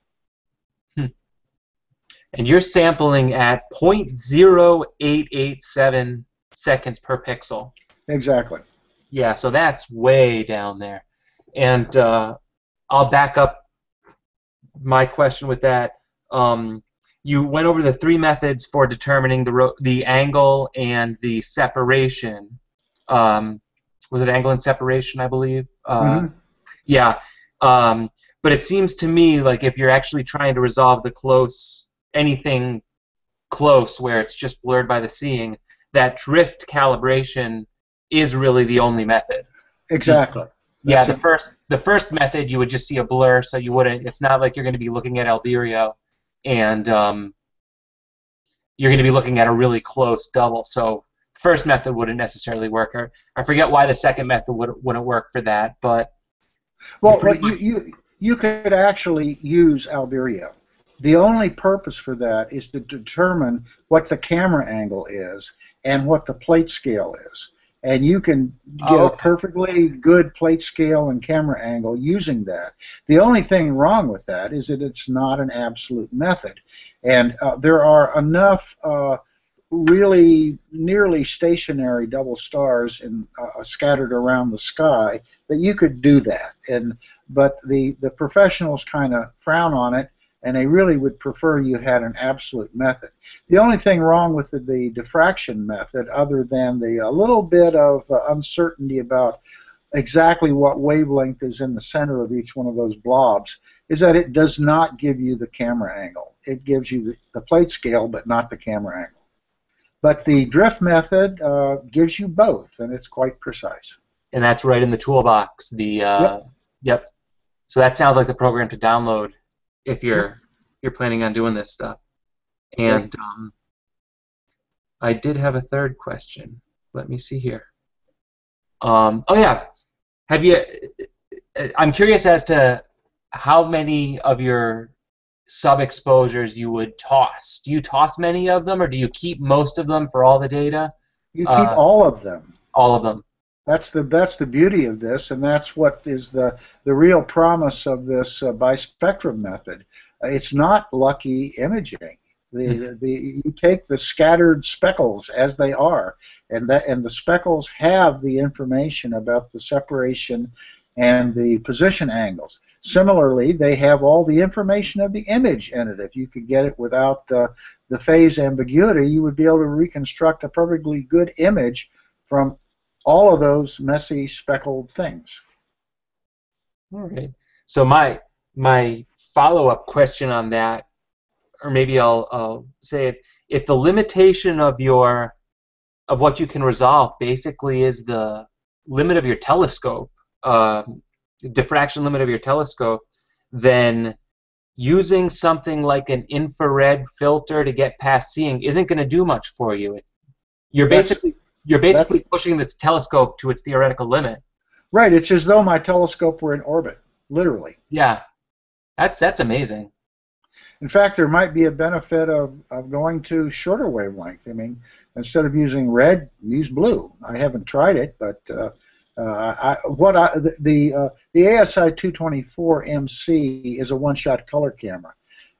And you're sampling at 0.0887 seconds per pixel. Exactly. Yeah, so that's way down there. And uh, I'll back up my question with that. Um, you went over the three methods for determining the ro- the angle and the separation. Um, was it angle and separation? I believe. Uh, Mhm. Yeah. Um, but it seems to me like if you're actually trying to resolve the close anything close where it's just blurred by the seeing, that drift calibration is really the only method. Exactly. Yeah, That's the it. first the first method you would just see a blur, so you wouldn't. It's not like you're going to be looking at Albireo, and um, you're going to be looking at a really close double. So first method wouldn't necessarily work. Or I forget why the second method would, wouldn't work for that, but Well, well, you, you you could actually use Albireo. The only purpose for that is to determine what the camera angle is and what the plate scale is. And you can get Oh, a perfectly good plate scale and camera angle using that. The only thing wrong with that is that it's not an absolute method. And uh, there are enough uh, really nearly stationary double stars in, uh, scattered around the sky that you could do that. And but the the professionals kind of frown on it, and they really would prefer you had an absolute method. The only thing wrong with the, the diffraction method, other than the a little bit of uh, uncertainty about exactly what wavelength is in the center of each one of those blobs, is that it does not give you the camera angle. It gives you the, the plate scale, but not the camera angle. But the drift method uh, gives you both, and it's quite precise. and that's right in the toolbox. The uh, yep. So that sounds like the program to download if you're you're planning on doing this stuff. And um, I did have a third question. Let me see here. Um, oh yeah, have you? I'm curious as to how many of your sub exposures you would toss. Do you toss many of them, or do you keep most of them for all the data? You keep Uh, all of them. All of them. That's the that's the beauty of this, and that's what is the the real promise of this uh, bispectrum method. It's not lucky imaging. The, the you take the scattered speckles as they are, and that and the speckles have the information about the separation and the position angles. Similarly, they have all the information of the image in it. If you could get it without uh, the phase ambiguity, you would be able to reconstruct a perfectly good image from all of those messy speckled things. All right. So my my follow-up question on that, or maybe I'll, I'll say it: if the limitation of your of what you can resolve basically is the limit of your telescope, um, diffraction limit of your telescope, then using something like an infrared filter to get past seeing isn't going to do much for you. You're basically you're basically pushing the telescope to its theoretical limit. Right, it's as though my telescope were in orbit, literally. Yeah, that's that's amazing. In fact, there might be a benefit of, of going to shorter wavelength. I mean, instead of using red, use blue. I haven't tried it, but uh, uh, I, what I, the the, uh, the ASI 224 MC is a one-shot color camera,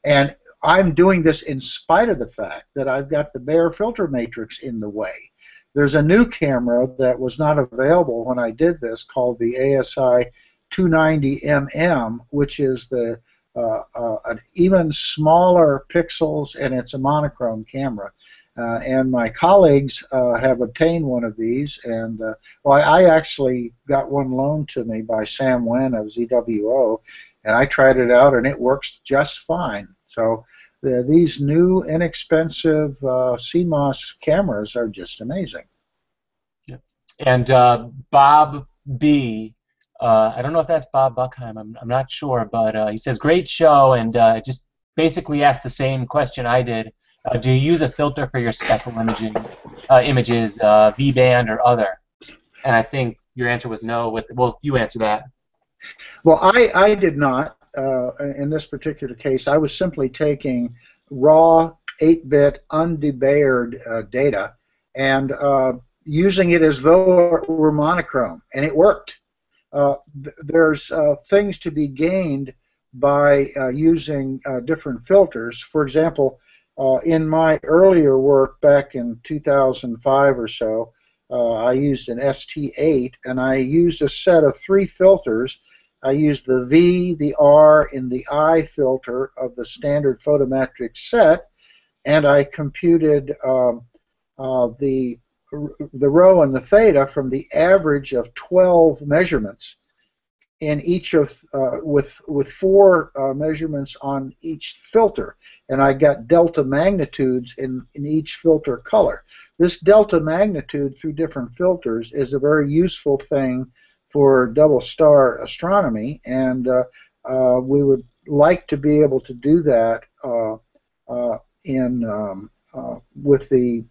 and I'm doing this in spite of the fact that I've got the Bayer filter matrix in the way. There's a new camera that was not available when I did this called the ASI 290mm, which is the uh, uh, an even smaller pixels, and it's a monochrome camera. Uh, and my colleagues uh, have obtained one of these, and uh, well, I actually got one loaned to me by Sam Wen of ZWO, and I tried it out, and it works just fine. So the, these new, inexpensive uh, CMOS cameras are just amazing. And uh, Bob B. Uh, I don't know if that's Bob Buchheim. I'm, I'm not sure, but uh, he says great show, and uh, just basically asked the same question I did. Uh, do you use a filter for your spectral imaging uh, images, uh, V band or other? And I think your answer was no. With well, you answer that. Well, I, I did not. Uh, in this particular case, I was simply taking raw 8-bit undebayered uh, data and uh, using it as though it were monochrome, and it worked. Uh, th- there's uh, things to be gained by using different filters. For example, in my earlier work back in 2005 or so, I used an ST8, and I used a set of three filters I used the V, the R, and the I filter of the standard photometric set, and I computed um, uh, the the rho and the theta from the average of 12 measurements in each of uh, with with four uh, measurements on each filter, and I got delta magnitudes in in each filter color. This delta magnitude through different filters is a very useful thing for double star astronomy, and uh, uh, we would like to be able to do that uh, uh in um, uh, with the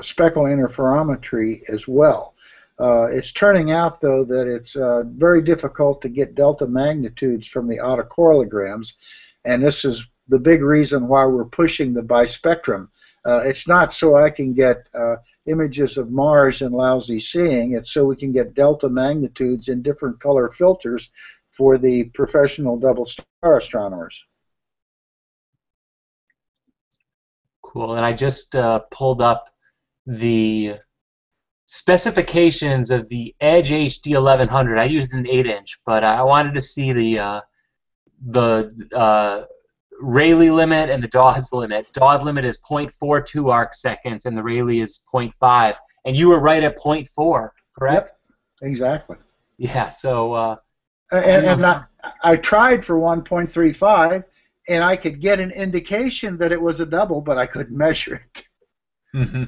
speckle interferometry as well. Uh, it's turning out, though, that it's very difficult to get delta magnitudes from the autocorrelograms, and this is the big reason why we're pushing the bispectrum. It's not so I can get images of Mars in lousy seeing. It's so we can get delta magnitudes in different color filters for the professional double star astronomers. Cool. And I just uh, pulled up the specifications of the Edge HD 1100. I used an 8-inch, but I wanted to see the uh, the uh, Rayleigh limit and the Dawes limit. Dawes limit is 0.42 arc seconds, and the Rayleigh is 0.5. And you were right at 0.4, correct? Yep, exactly. Yeah. So. Uh, and, and I, I tried for 1.35, and I could get an indication that it was a double, but I couldn't measure it. Mm-hmm.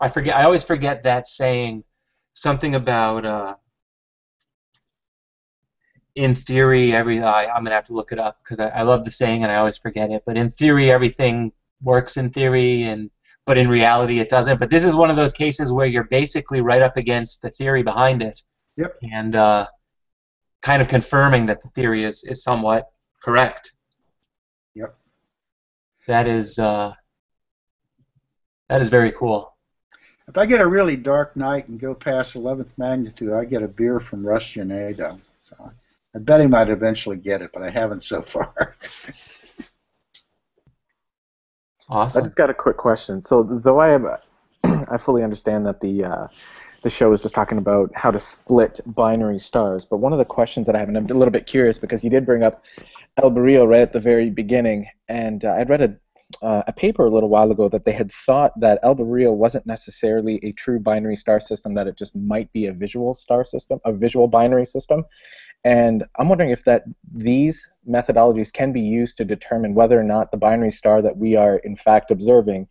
I forget. I always forget that saying something about. Uh, in theory, every I, am gonna have to look it up because I, I love the saying and I always forget it. But in theory, everything works in theory, and but in reality, it doesn't. But this is one of those cases where you're basically right up against the theory behind it, yep. and uh, kind of confirming that the theory is is somewhat correct. Yep. That is uh, that is very cool. If I get a really dark night and go past 11th magnitude, I get a beer from Russ Genet, though. So I bet he might eventually get it, but I haven't so far. awesome. I just got a quick question. So though I have, I fully understand that the uh, the show is just talking about how to split binary stars, but one of the questions that I have, and I'm a little bit curious because you did bring up Albireo right at the very beginning, and uh, I'd read a uh, a paper a little while ago that they had thought that Albireo wasn't necessarily a true binary star system, that it just might be a visual star system, a visual binary system. And I'm wondering if that these methodologies can be used to determine whether or not the binary star that we are in fact observing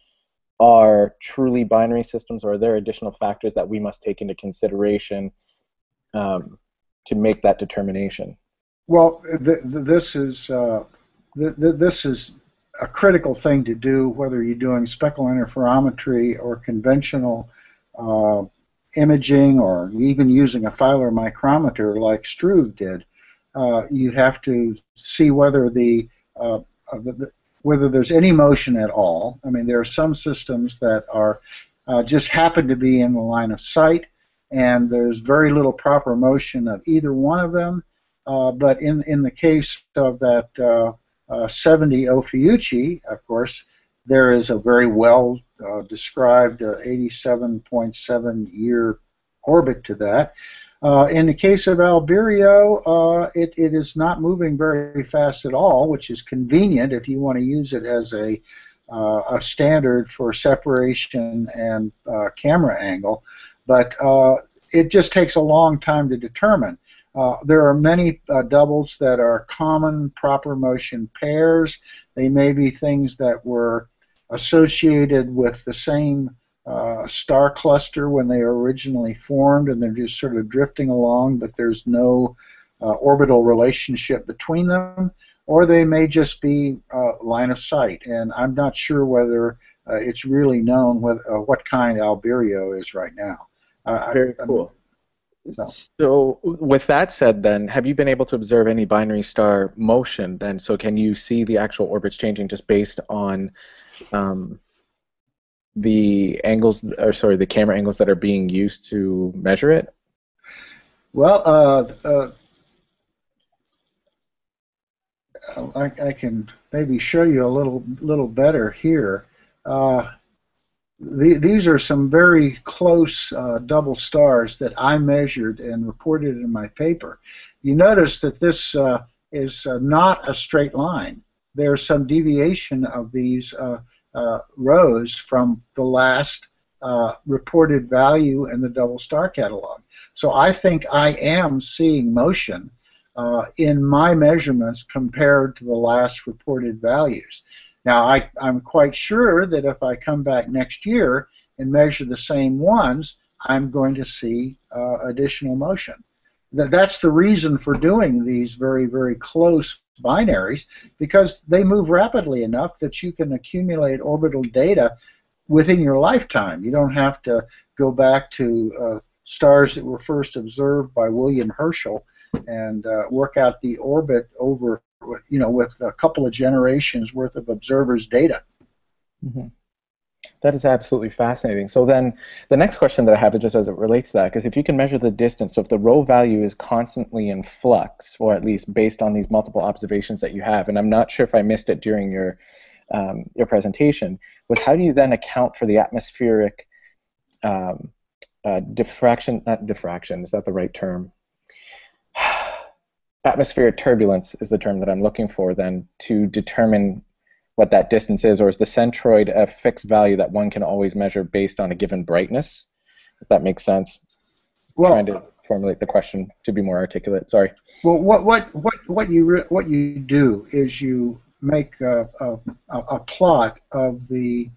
are truly binary systems, or are there additional factors that we must take into consideration um, to make that determination? Well, th- th- this is uh, th- this is a critical thing to do, whether you're doing speckle interferometry or conventional uh, imaging or even using a filar micrometer like Struve did. Uh, you have to see whether the, uh, the, the, whether there's any motion at all. I mean, there are some systems that are uh, just happen to be in the line of sight, and there's very little proper motion of either one of them. Uh, but in in the case of that uh, uh, 70 Ophiuchi, of course, there is a very well uh, described uh, 87.7 year orbit to that. Uh, in the case of Albireo, uh, it, it is not moving very fast at all, which is convenient if you want to use it as a, uh, a standard for separation and camera angle. But it just takes a long time to determine. Uh, there are many uh, doubles that are common proper motion pairs. They may be things that were associated with the same uh, star cluster when they were originally formed, and they're just sort of drifting along, but there's no uh, orbital relationship between them. Or they may just be uh, line of sight, and I'm not sure whether it's really known what, what kind Albireo is right now. Very cool. So. So, with that said, then, have you been able to observe any binary star motion? Then, so can you see the actual orbits changing just based on um, the angles, or sorry, the camera angles that are being used to measure it? Well, uh, uh, I, I, can maybe show you a little little better here. Uh, the, these are some very close uh, double stars that I measured and reported in my paper. You notice that this uh, is uh, not a straight line. There's some deviation of these uh, uh, rows from the last uh, reported value in the double star catalog. So I think I am seeing motion in my measurements compared to the last reported values. Now, I, I'm quite sure that if I come back next year and measure the same ones, I'm going to see uh, additional motion. That, that's the reason for doing these very, very close binaries because they move rapidly enough that you can accumulate orbital data within your lifetime. You don't have to go back to uh, stars that were first observed by William Herschel and uh, work out the orbit over you know, with a couple of generations worth of observers' data. Mm-hmm. That is absolutely fascinating. So then, the next question that I have is just as it relates to that, because if you can measure the distance, so if the rho value is constantly in flux, or at least based on these multiple observations that you have, and I'm not sure if I missed it during your um, your presentation, was how do you then account for the atmospheric um, uh, diffraction? Not diffraction. Is that the right term? Atmospheric turbulence is the term that I'm looking for then to determine what that distance is, or is the centroid a fixed value that one can always measure based on a given brightness? If that makes sense. Well, trying to formulate the question to be more articulate. Sorry. Well, what what what what you what you do is you make a, a, a plot of the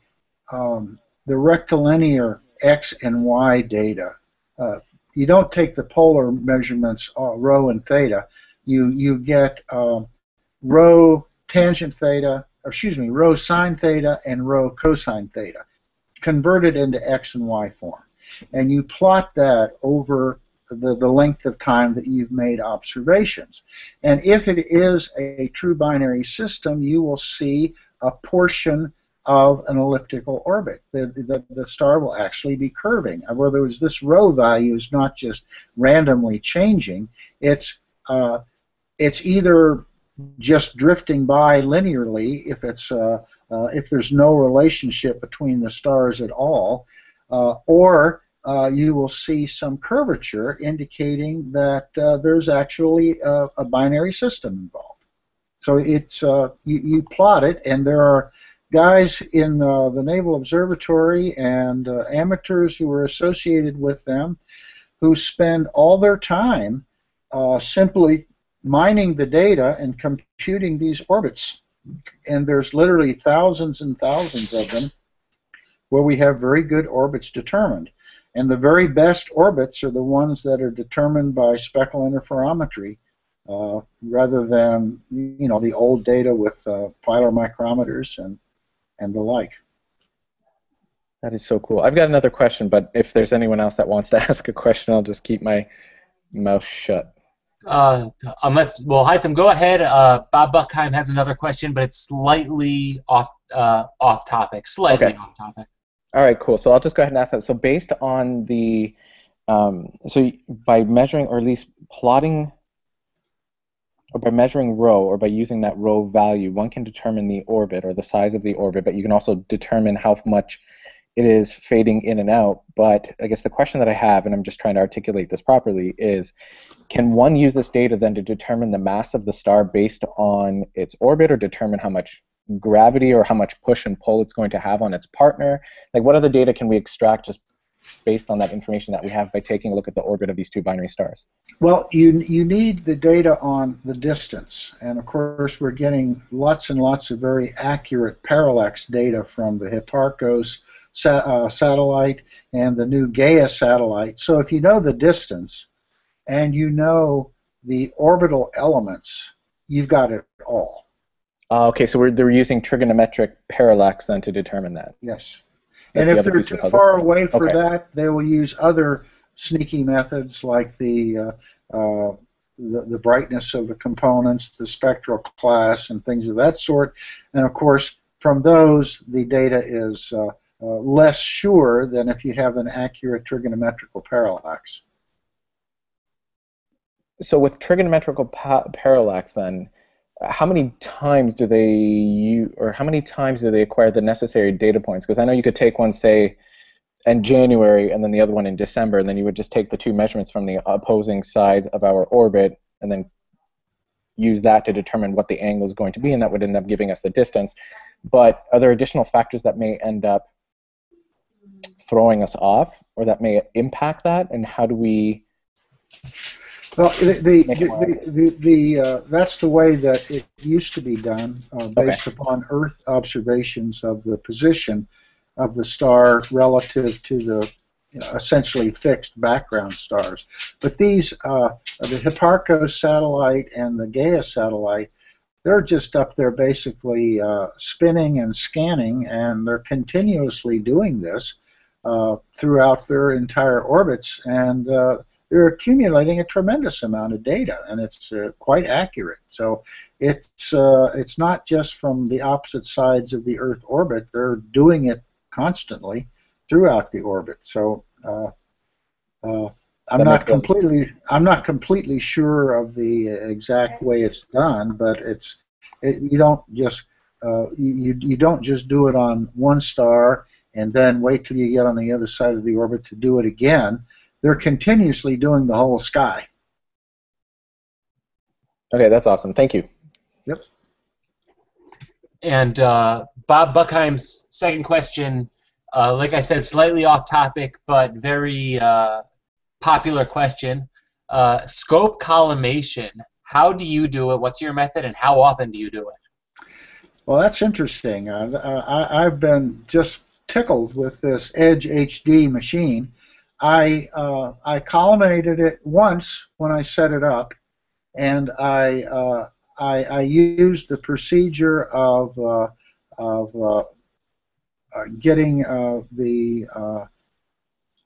um, the rectilinear x and y data. Uh, you don't take the polar measurements, uh, rho and theta you you get um, rho tangent theta, or excuse me, rho sine theta and rho cosine theta, converted into x and y form, and you plot that over the, the length of time that you've made observations. And if it is a true binary system, you will see a portion of an elliptical orbit. The, the, the star will actually be curving. In other words, this rho value is not just randomly changing, it's uh, it's either just drifting by linearly if it's uh, uh, if there's no relationship between the stars at all, uh, or uh, you will see some curvature indicating that uh, there's actually a, a, binary system involved. So it's uh, you, you, plot it, and there are guys in the Naval Observatory and amateurs who are associated with them who spend all their time simply mining the data and computing these orbits. And there's literally thousands and thousands of them where we have very good orbits determined. And the very best orbits are the ones that are determined by speckle interferometry uh, rather than you know the old data with uh, filar micrometers and and the like. That is so cool. I've got another question, but if there's anyone else that wants to ask a question, I'll just keep my mouth shut. Uh, unless, well, Hytham, go ahead. Uh, Bob Buchheim has another question, but it's slightly off uh, off topic. Slightly okay. off topic. All right, cool. So I'll just go ahead and ask that. So based on the, um, so by measuring or at least plotting, or by measuring rho, or by using that rho value, one can determine the orbit or the size of the orbit, but you can also determine how much it is fading in and out. But I guess the question that I have, and I'm just trying to articulate this properly, is can one use this data then to determine the mass of the star based on its orbit or determine how much gravity or how much push and pull it's going to have on its partner? Like, what other data can we extract just based on that information that we have by taking a look at the orbit of these two binary stars? Well, you, you need the data on the distance. And of course, we're getting lots and lots of very accurate parallax data from the Hipparcos uh, satellite and the new Gaia satellite. So if you know the distance and you know the orbital elements, you've got it all. Uh, okay, so we're, they're using trigonometric parallax then to determine that. Yes. That's and the if they're too the far away for okay. that, they will use other sneaky methods like the, uh, uh, the, the brightness of the components, the spectral class, and things of that sort. And of course, from those, the data is uh, less sure than if you have an accurate trigonometrical parallax. So with trigonometrical pa parallax, then, how many times do they use, or how many times do they acquire the necessary data points? Because I know you could take one, say, in January, and then the other one in December, and then you would just take the two measurements from the opposing sides of our orbit, and then use that to determine what the angle is going to be, and that would end up giving us the distance. But are there additional factors that may end up throwing us off, or that may impact that? And how do we? Well, the the the, the, the uh, that's the way that it used to be done, uh, based okay. upon Earth observations of the position of the star relative to the essentially fixed background stars. But these, uh, the Hipparcos satellite and the Gaia satellite, they're just up there basically uh, spinning and scanning, and they're continuously doing this throughout their entire orbits, and uh, they're accumulating a tremendous amount of data, and it's uh, quite accurate. So it's uh, it's not just from the opposite sides of the Earth orbit; they're doing it constantly throughout the orbit. So uh, uh, I'm not completely sense. I'm not completely sure of the exact way it's done, but it's it, you don't just uh, you you don't just do it on one star and then wait till you get on the other side of the orbit to do it again. They're continuously doing the whole sky. Okay, that's awesome. Thank you. Yep. And uh, Bob Buchheim's second question, uh, like I said, slightly off topic, but very uh, popular question. Uh, scope collimation. How do you do it? What's your method, and how often do you do it? Well, that's interesting. Uh, I, have been just tickled with this Edge HD machine. I uh, I collimated it once when I set it up, and I uh, I, I, used the procedure of uh, of uh, uh, getting uh, the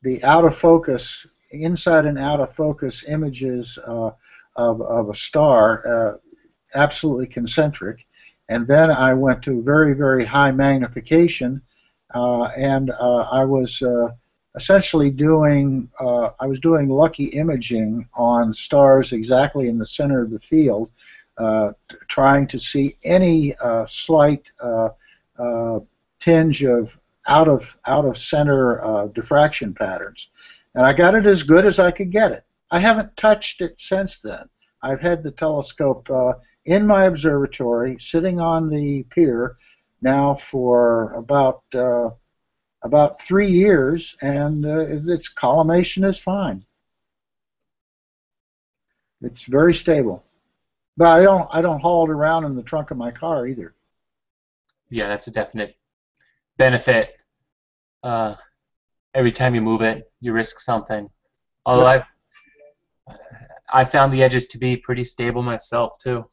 the out of focus, inside and out of focus images of, of a star, absolutely concentric, and then I went to very very high magnification, and I was essentially doing uh, I was doing lucky imaging on stars exactly in the center of the field, uh, trying to see any uh, slight tinge of out of out of center uh, diffraction patterns, and I got it as good as I could get it. I haven't touched it since then. I've had the telescope uh, in my observatory, sitting on the pier, now for about uh, about three years, and uh, its collimation is fine. It's very stable, but I don't I don't haul it around in the trunk of my car either. Yeah, that's a definite benefit. Uh, every time you move it, you risk something. Although I've I found the edges to be pretty stable myself too.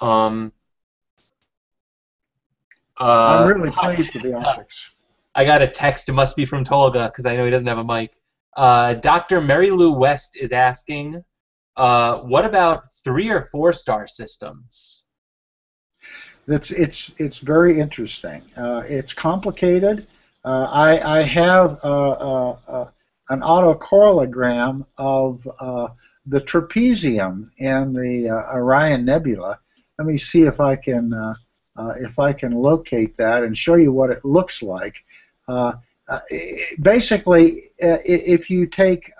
Um, uh, I'm really pleased with the optics. I got a text. It must be from Tolga because I know he doesn't have a mic. Uh, Dr. Mary Lou West is asking, uh, what about three or four star systems? That's it's it's very interesting. Uh, it's complicated. Uh, I I have uh, uh, uh an autocorrelogram of uh, the trapezium in the Orion Nebula. Let me see if I can if I can locate that and show you what it looks like. basically, if you take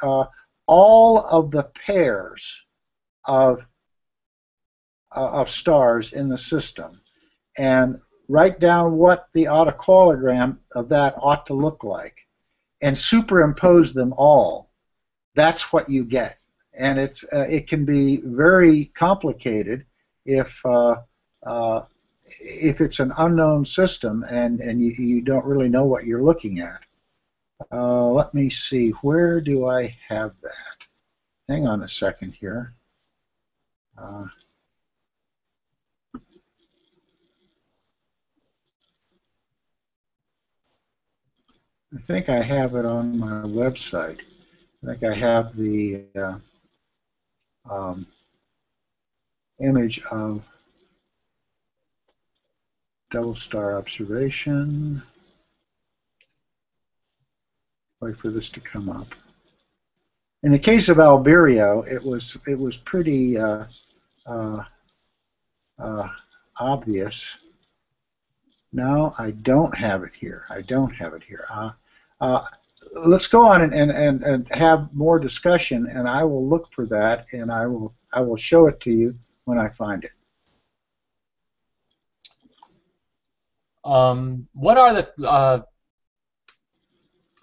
all of the pairs of of stars in the system and write down what the autocorrelogram of that ought to look like and superimpose them all, that's what you get. And it's uh, it can be very complicated if uh, uh, if it's an unknown system and, and you, you don't really know what you're looking at. Uh, let me see, where do I have that? Hang on a second here. Uh, I think I have it on my website. I think I have the uh, um, image of double star observation. Wait for this to come up. In the case of Albireo, it was it was pretty uh, uh, uh, obvious. No, I don't have it here. I don't have it here. Uh, uh, let's go on and, and, and, and have more discussion, and I will look for that, and I will I will show it to you when I find it. Um, what are the uh,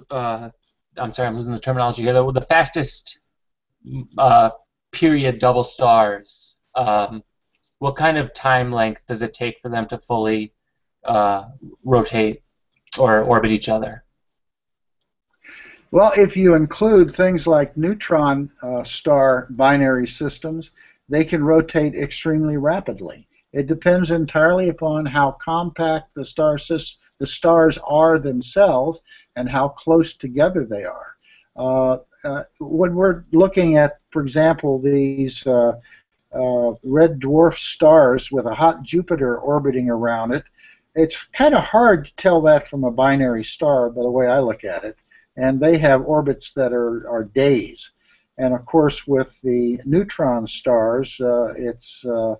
uh, I'm sorry, I'm losing the terminology here. The, the fastest uh, period double stars. Um, what kind of time length does it take for them to fully uh, rotate or orbit each other? Well, if you include things like neutron uh, star binary systems, they can rotate extremely rapidly. It depends entirely upon how compact the star the stars are themselves and how close together they are. Uh, uh, when we're looking at, for example, these uh, uh red dwarf stars with a hot Jupiter orbiting around it, it's kind of hard to tell that from a binary star by the way I look at it. And they have orbits that are, are days. And of course, with the neutron stars, uh, it's uh,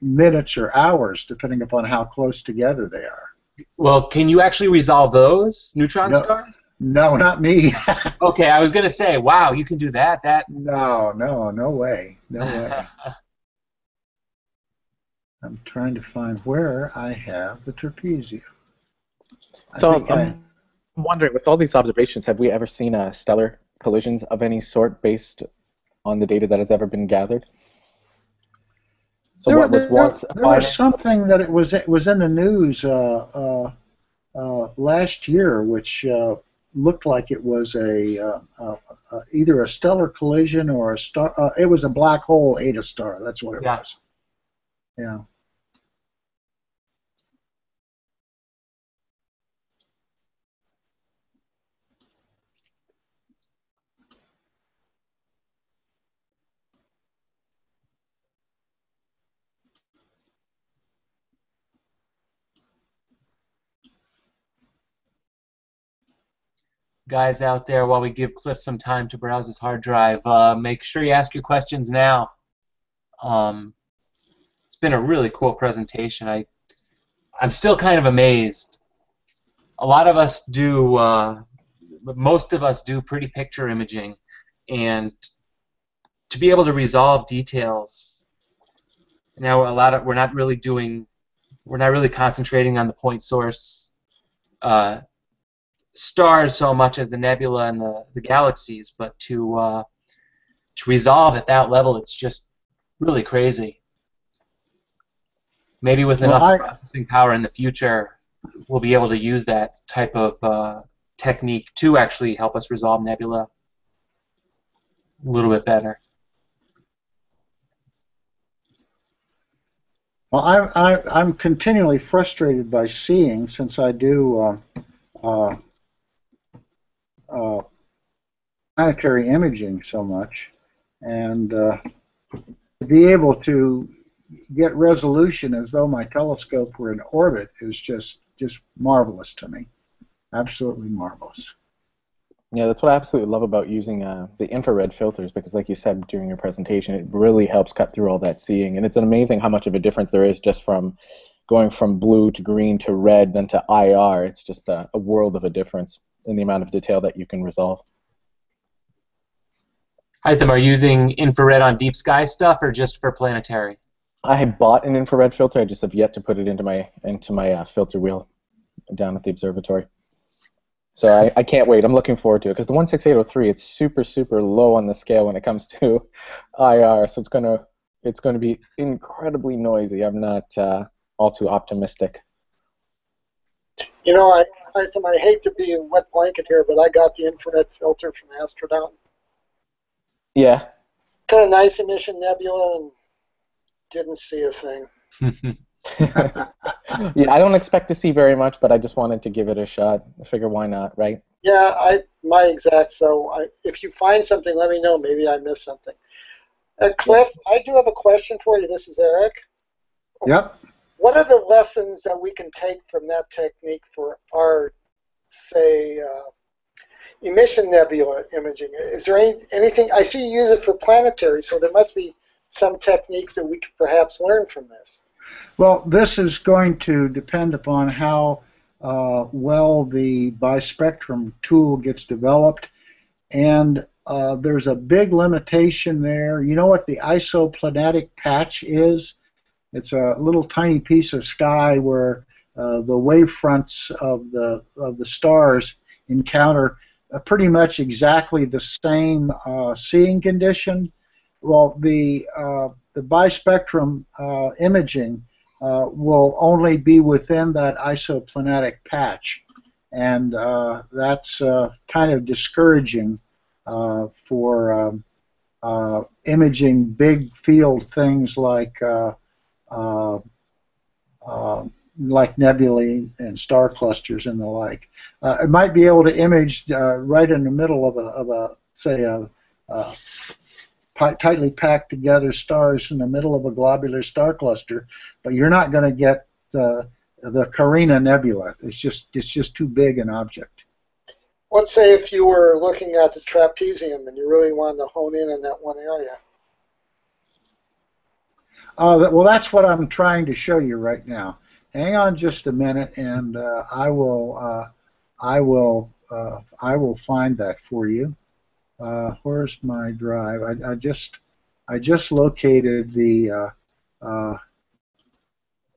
minutes or hours, depending upon how close together they are. Well, can you actually resolve those neutron no, stars? No, not me. okay, I was gonna say, wow, you can do that. That no, no, no way, no way. I'm trying to find where I have the trapezium. So I'm I... wondering, with all these observations, have we ever seen a stellar collisions of any sort based on the data that has ever been gathered? So there, what was there, once there was something that it was it was in the news uh, uh, uh, last year, which uh, looked like it was a uh, uh, either a stellar collision or a star. it was a black hole ate a star. That's what it yeah. was. Yeah. Guys out there, while we give Clif some time to browse his hard drive, uh, make sure you ask your questions now. Um, it's been a really cool presentation. I, I'm still kind of amazed. A lot of us do, uh, most of us do pretty picture imaging, and to be able to resolve details. Now, a lot of we're not really doing, we're not really concentrating on the point source uh, stars so much as the nebula and the, the galaxies, but to uh, to resolve at that level, it's just really crazy. Maybe with well, enough I, processing power in the future, we'll be able to use that type of uh, technique to actually help us resolve nebula a little bit better. Well, I'm, I, am continually frustrated by seeing, since I do uh, uh, uh, planetary imaging so much, and uh, to be able to get resolution as though my telescope were in orbit is just just marvelous to me, absolutely marvelous. Yeah, that's what I absolutely love about using uh, the infrared filters because, like you said during your presentation, it really helps cut through all that seeing, and it's amazing how much of a difference there is just from going from blue to green to red then to IR. It's just a, a world of a difference in the amount of detail that you can resolve. Hytham, are you using infrared on deep sky stuff or just for planetary? I bought an infrared filter. I just have yet to put it into my into my uh, filter wheel down at the observatory. So I, I can't wait. I'm looking forward to it because the 16803 it's super super low on the scale when it comes to IR. So it's gonna it's going to be incredibly noisy. I'm not uh, all too optimistic. You know, I, I, I hate to be a wet blanket here, but I got the infrared filter from Astrodome. Yeah. Kind of nice emission nebula and didn't see a thing. yeah, I don't expect to see very much, but I just wanted to give it a shot. I figure why not, right? Yeah, I my exact. So I, if you find something, let me know. Maybe I missed something. Uh, Clif, I do have a question for you. This is Eric. Yep. What are the lessons that we can take from that technique for our, say, uh, emission nebula imaging? Is there any, anything? I see you use it for planetary, so there must be some techniques that we could perhaps learn from this. Well, this is going to depend upon how uh, well the bispectrum tool gets developed, and uh, there's a big limitation there. You know what the isoplanatic patch is? It's a little tiny piece of sky where uh, the wavefronts of the of the stars encounter uh, pretty much exactly the same uh, seeing condition. Well, the uh, the bispectrum uh, imaging uh, will only be within that isoplanatic patch, and that's kind of discouraging for um, imaging big field things like like nebulae and star clusters and the like. Uh, it might be able to image uh, right in the middle of a, of a say a, a tightly packed together stars in the middle of a globular star cluster, but you're not going to get uh, the Carina Nebula. It's just it's just too big an object. Let's say if you were looking at the trapezium and you really wanted to hone in on that one area. Uh, well, that's what I'm trying to show you right now. Hang on just a minute, and uh, I will, uh, I will, uh, I will find that for you. Uh, where's my drive? I, I, just, I just located the, uh,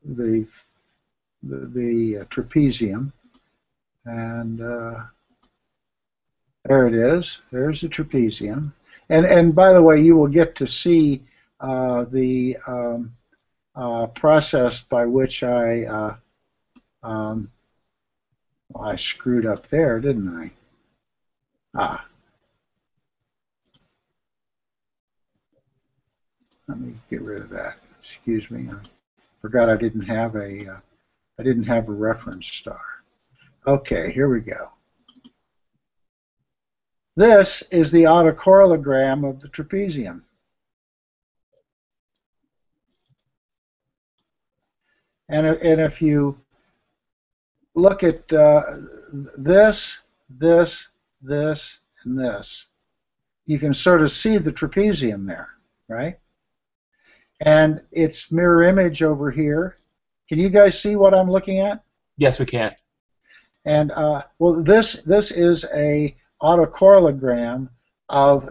the, the, the trapezium, and there it is. There's the trapezium, and and by the way, you will get to see the um, uh, process by which I uh, um, well, I screwed up there, didn't I? Ah. Let me get rid of that. Excuse me. I forgot I didn't have a uh, I didn't have a reference star. Okay, here we go. This is the autocorrelogram of the trapezium. And, and if you look at uh, this, this, this, and this, you can sort of see the trapezium there, right? And its mirror image over here. Can you guys see what I'm looking at? Yes, we can. And uh, well, this this is a autocorrelogram of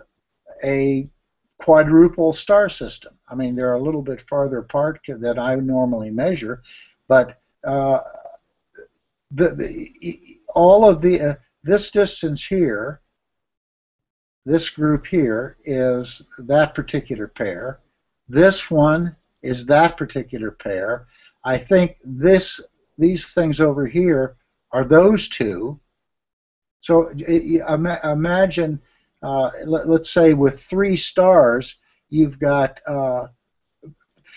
a quadruple star system. I mean, they're a little bit farther apart than I normally measure, but uh, the, the, all of the uh, this distance here, this group here is that particular pair. This one is that particular pair. I think this these things over here are those two. So imagine uh, let, us say with three stars, you've got uh,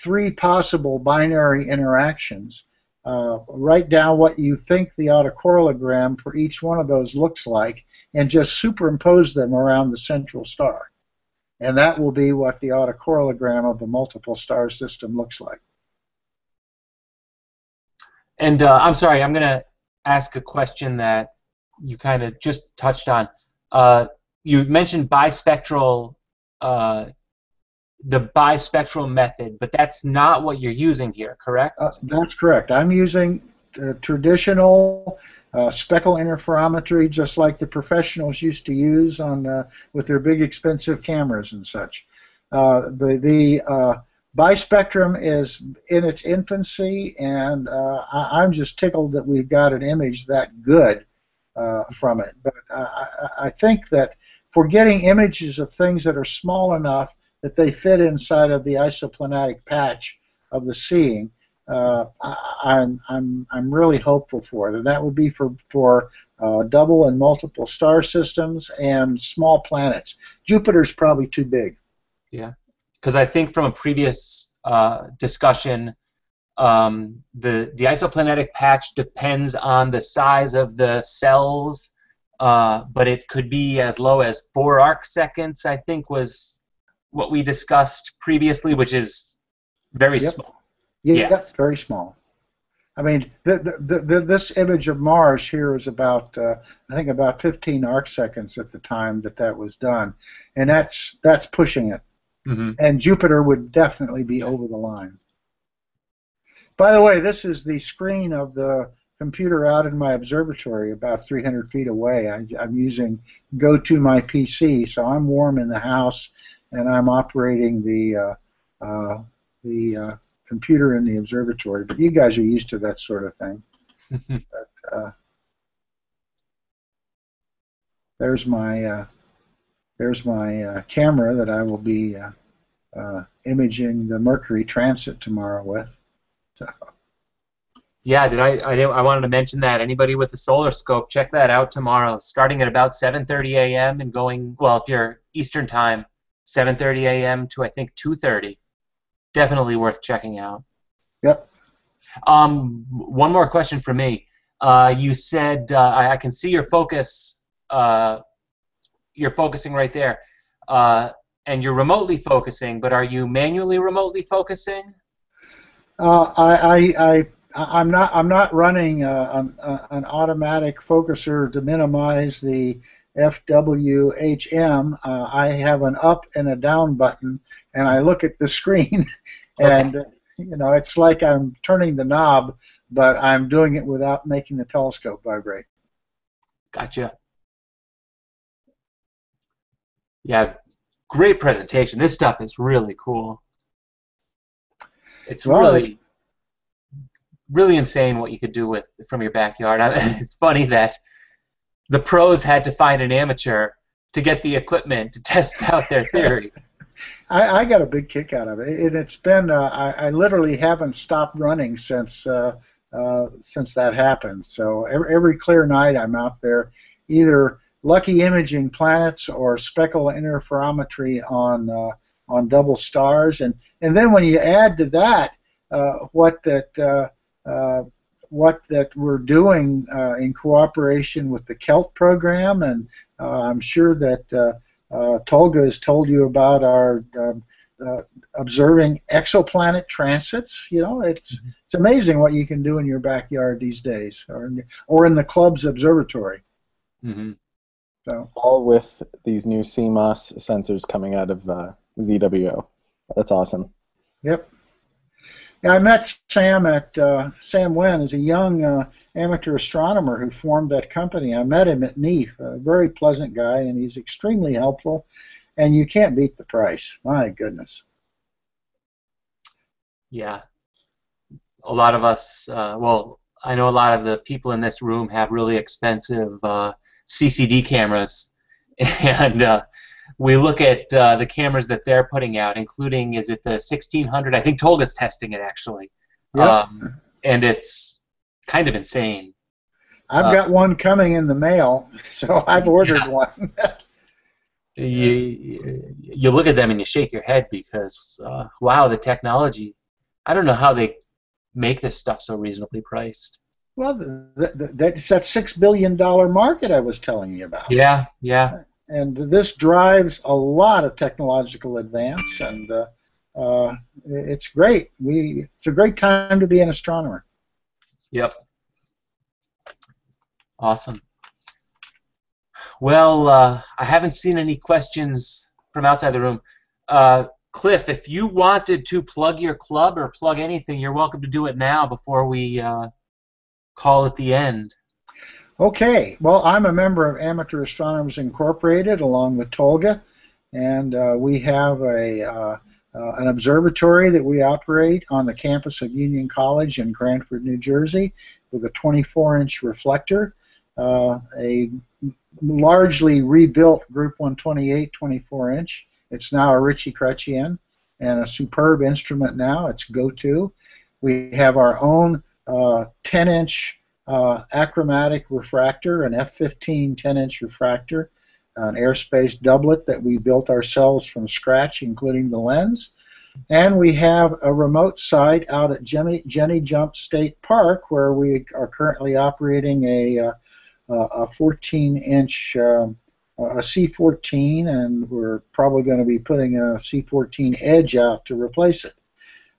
three possible binary interactions. Uh, write down what you think the autocorrelogram for each one of those looks like and just superimpose them around the central star. And that will be what the autocorrelogram of a multiple star system looks like. And uh, I'm sorry, I'm going to ask a question that you kind of just touched on. Uh, you mentioned bispectral, uh, the bispectral method, but that's not what you're using here, correct? Uh, that's correct. I'm using traditional uh, speckle interferometry, just like the professionals used to use on uh, with their big expensive cameras and such. Uh, the the uh, bispectrum is in its infancy, and I, am just tickled that we've got an image that good from it. But I, I think that for getting images of things that are small enough that they fit inside of the isoplanatic patch of the seeing, uh, I, am I'm, I'm really hopeful for it. And that would be for, for uh, double and multiple star systems and small planets. Jupiter's probably too big. Yeah, because I think from a previous uh, discussion, um, the, the isoplanatic patch depends on the size of the cells uh, but it could be as low as four arc seconds. I think was what we discussed previously, which is very Yep. small. Yeah, Yes. that's very small. I mean, the, the, the, this image of Mars here is about, uh, I think, about 15 arc seconds at the time that that was done, and that's that's pushing it. hmm And Jupiter would definitely be over the line. By the way, this is the screen of the computer out in my observatory, about 300 feet away. I, I'm using GoToMyPC, so I'm warm in the house, and I'm operating the uh, uh, the uh, computer in the observatory. But you guys are used to that sort of thing. Uh, there's my uh, there's my uh, camera that I will be uh, uh, imaging the Mercury transit tomorrow with. So, Yeah, did I, I? I wanted to mention that anybody with a solar scope, check that out tomorrow, starting at about 7:30 a.m. and going. Well, if you're Eastern time, 7:30 a.m. to I think 2:30. Definitely worth checking out. yep. Um, one more question for me. Uh, you said uh, I, I can see your focus. Uh, you're focusing right there, uh, and you're remotely focusing. But are you manually remotely focusing? Uh, I, I, I, I'm not, I'm not running uh, an, uh, an automatic focuser to minimize the FWHM. Uh, I have an up and a down button, and I look at the screen, and uh, you know, it's like I'm turning the knob, but I'm doing it without making the telescope vibrate. Gotcha. Yeah, great presentation. This stuff is really cool. It's Well, really, really insane what you could do with from your backyard. I, it's funny that the pros had to find an amateur to get the equipment to test out their theory. I, I got a big kick out of it. it it's been uh, I, literally haven't stopped running since uh, uh, since that happened. So every, every clear night I'm out there, either lucky imaging planets or speckle interferometry on uh, on double stars, and and then when you add to that uh, what that uh, what that we're doing uh, in cooperation with the KELT program, and uh, I'm sure that. Uh, uh, Tolga has told you about our um, uh, observing exoplanet transits. You know, it's it's amazing what you can do in your backyard these days, or in the, or in the club's observatory. hmm So All with these new CMOS sensors coming out of uh, ZWO. That's awesome. Yep. I met Sam at uh, Sam Wen is a young uh, amateur astronomer who formed that company. I met him at NEAF, a very pleasant guy, and he's extremely helpful. And you can't beat the price. My goodness. Yeah. A lot of us, uh, well, I know a lot of the people in this room have really expensive uh, CCD cameras, and uh, we look at uh, the cameras that they're putting out, including is it the 1600? I think Tolga's testing it actually, Yep. um, and it's kind of insane. I've Uh, got one coming in the mail, so I've ordered Yeah. one. You you look at them and you shake your head because uh, wow, the technology. I don't know how they make this stuff so reasonably priced. well, the, the, that's that six billion dollar market I was telling you about. Yeah, yeah. And this drives a lot of technological advance, and uh, uh, it's great. We it's a great time to be an astronomer. Yep. Awesome. Well, uh, I haven't seen any questions from outside the room. Uh, Clif, if you wanted to plug your club or plug anything, you're welcome to do it now before we uh, call it the end. Okay, well, I'm a member of Amateur Astronomers Incorporated along with Tolga, and uh, we have a uh, uh, an observatory that we operate on the campus of Union College in Cranford, New Jersey, with a 24-inch reflector, uh, a largely rebuilt Group 128 24-inch. It's now a Ritchie Chrétien and a superb instrument now. It's Go To. We have our own 10-inch uh, achromatic refractor, an F15 10-inch refractor, an airspace doublet that we built ourselves from scratch, including the lens. And we have a remote site out at Jenny, Jenny Jump State Park where we are currently operating a, uh, a 14-inch um, a C14, and we're probably going to be putting a C14 Edge out to replace it.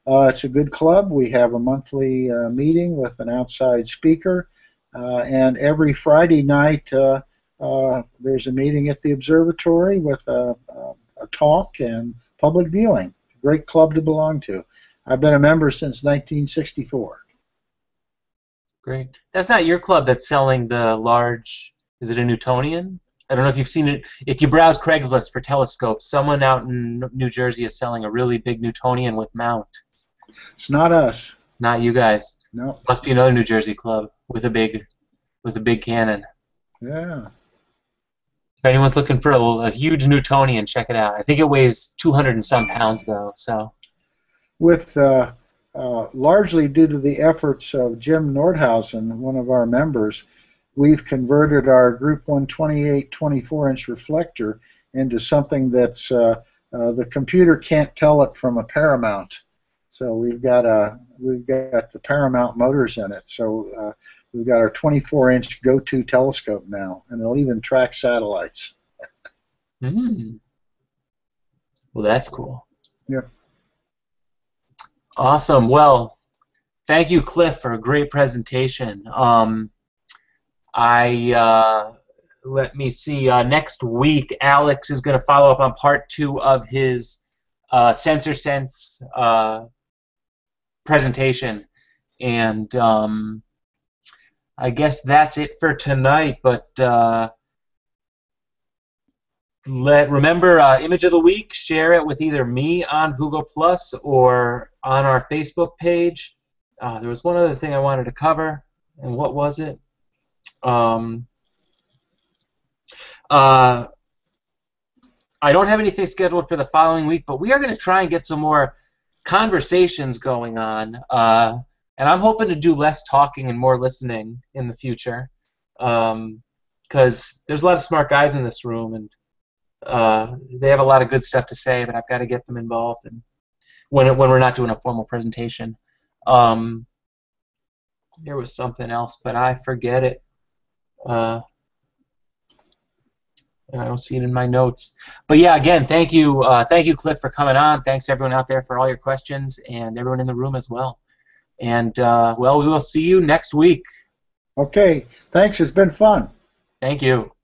Uh, it's a good club. We have a monthly uh, meeting with an outside speaker, uh, and every Friday night uh, uh, there's a meeting at the observatory with a, a, a talk and public viewing. Great club to belong to. I've been a member since 1964. Great. That's not your club that's selling the large. Is it a Newtonian? I don't know if you've seen it. If you browse Craigslist for telescopes, someone out in New Jersey is selling a really big Newtonian with mount. It's not us. Not you guys. No. Must be another New Jersey club with a big, with a big cannon. Yeah. If anyone's looking for a, a huge Newtonian, check it out. I think it weighs 200 and some pounds though. So. With uh, uh, largely due to the efforts of Jim Nordhausen, one of our members, we've converted our Group 128 24-inch reflector into something that's uh, uh, the computer can't tell it from a Paramount. So we've got a we've got the Paramount motors in it. So uh, we've got our 24-inch go-to telescope now, and it'll even track satellites. Mm. Well, that's cool. Yeah. Awesome. Well, thank you, Clif, for a great presentation. Um, I uh, let me see. Uh, next week, Alex is going to follow up on part two of his uh, Sensor Sense uh, presentation, and um, I guess that's it for tonight. But uh, let remember uh, image of the week. Share it with either me on Google Plus or on our Facebook page. Uh, there was one other thing I wanted to cover, and what was it? Um, uh, I don't have anything scheduled for the following week, but we are going to try and get some more conversations going on. Uh, and I'm hoping to do less talking and more listening in the future. Because um, there's a lot of smart guys in this room, and uh, they have a lot of good stuff to say, but I've got to get them involved and when, when we're not doing a formal presentation. Um, there was something else, but I forget it. Uh, and I don't see it in my notes. But yeah, again, thank you, uh, thank you, Clif, for coming on. Thanks everyone out there for all your questions, and everyone in the room as well. And uh, well, we will see you next week. Okay. Thanks. It's been fun. Thank you.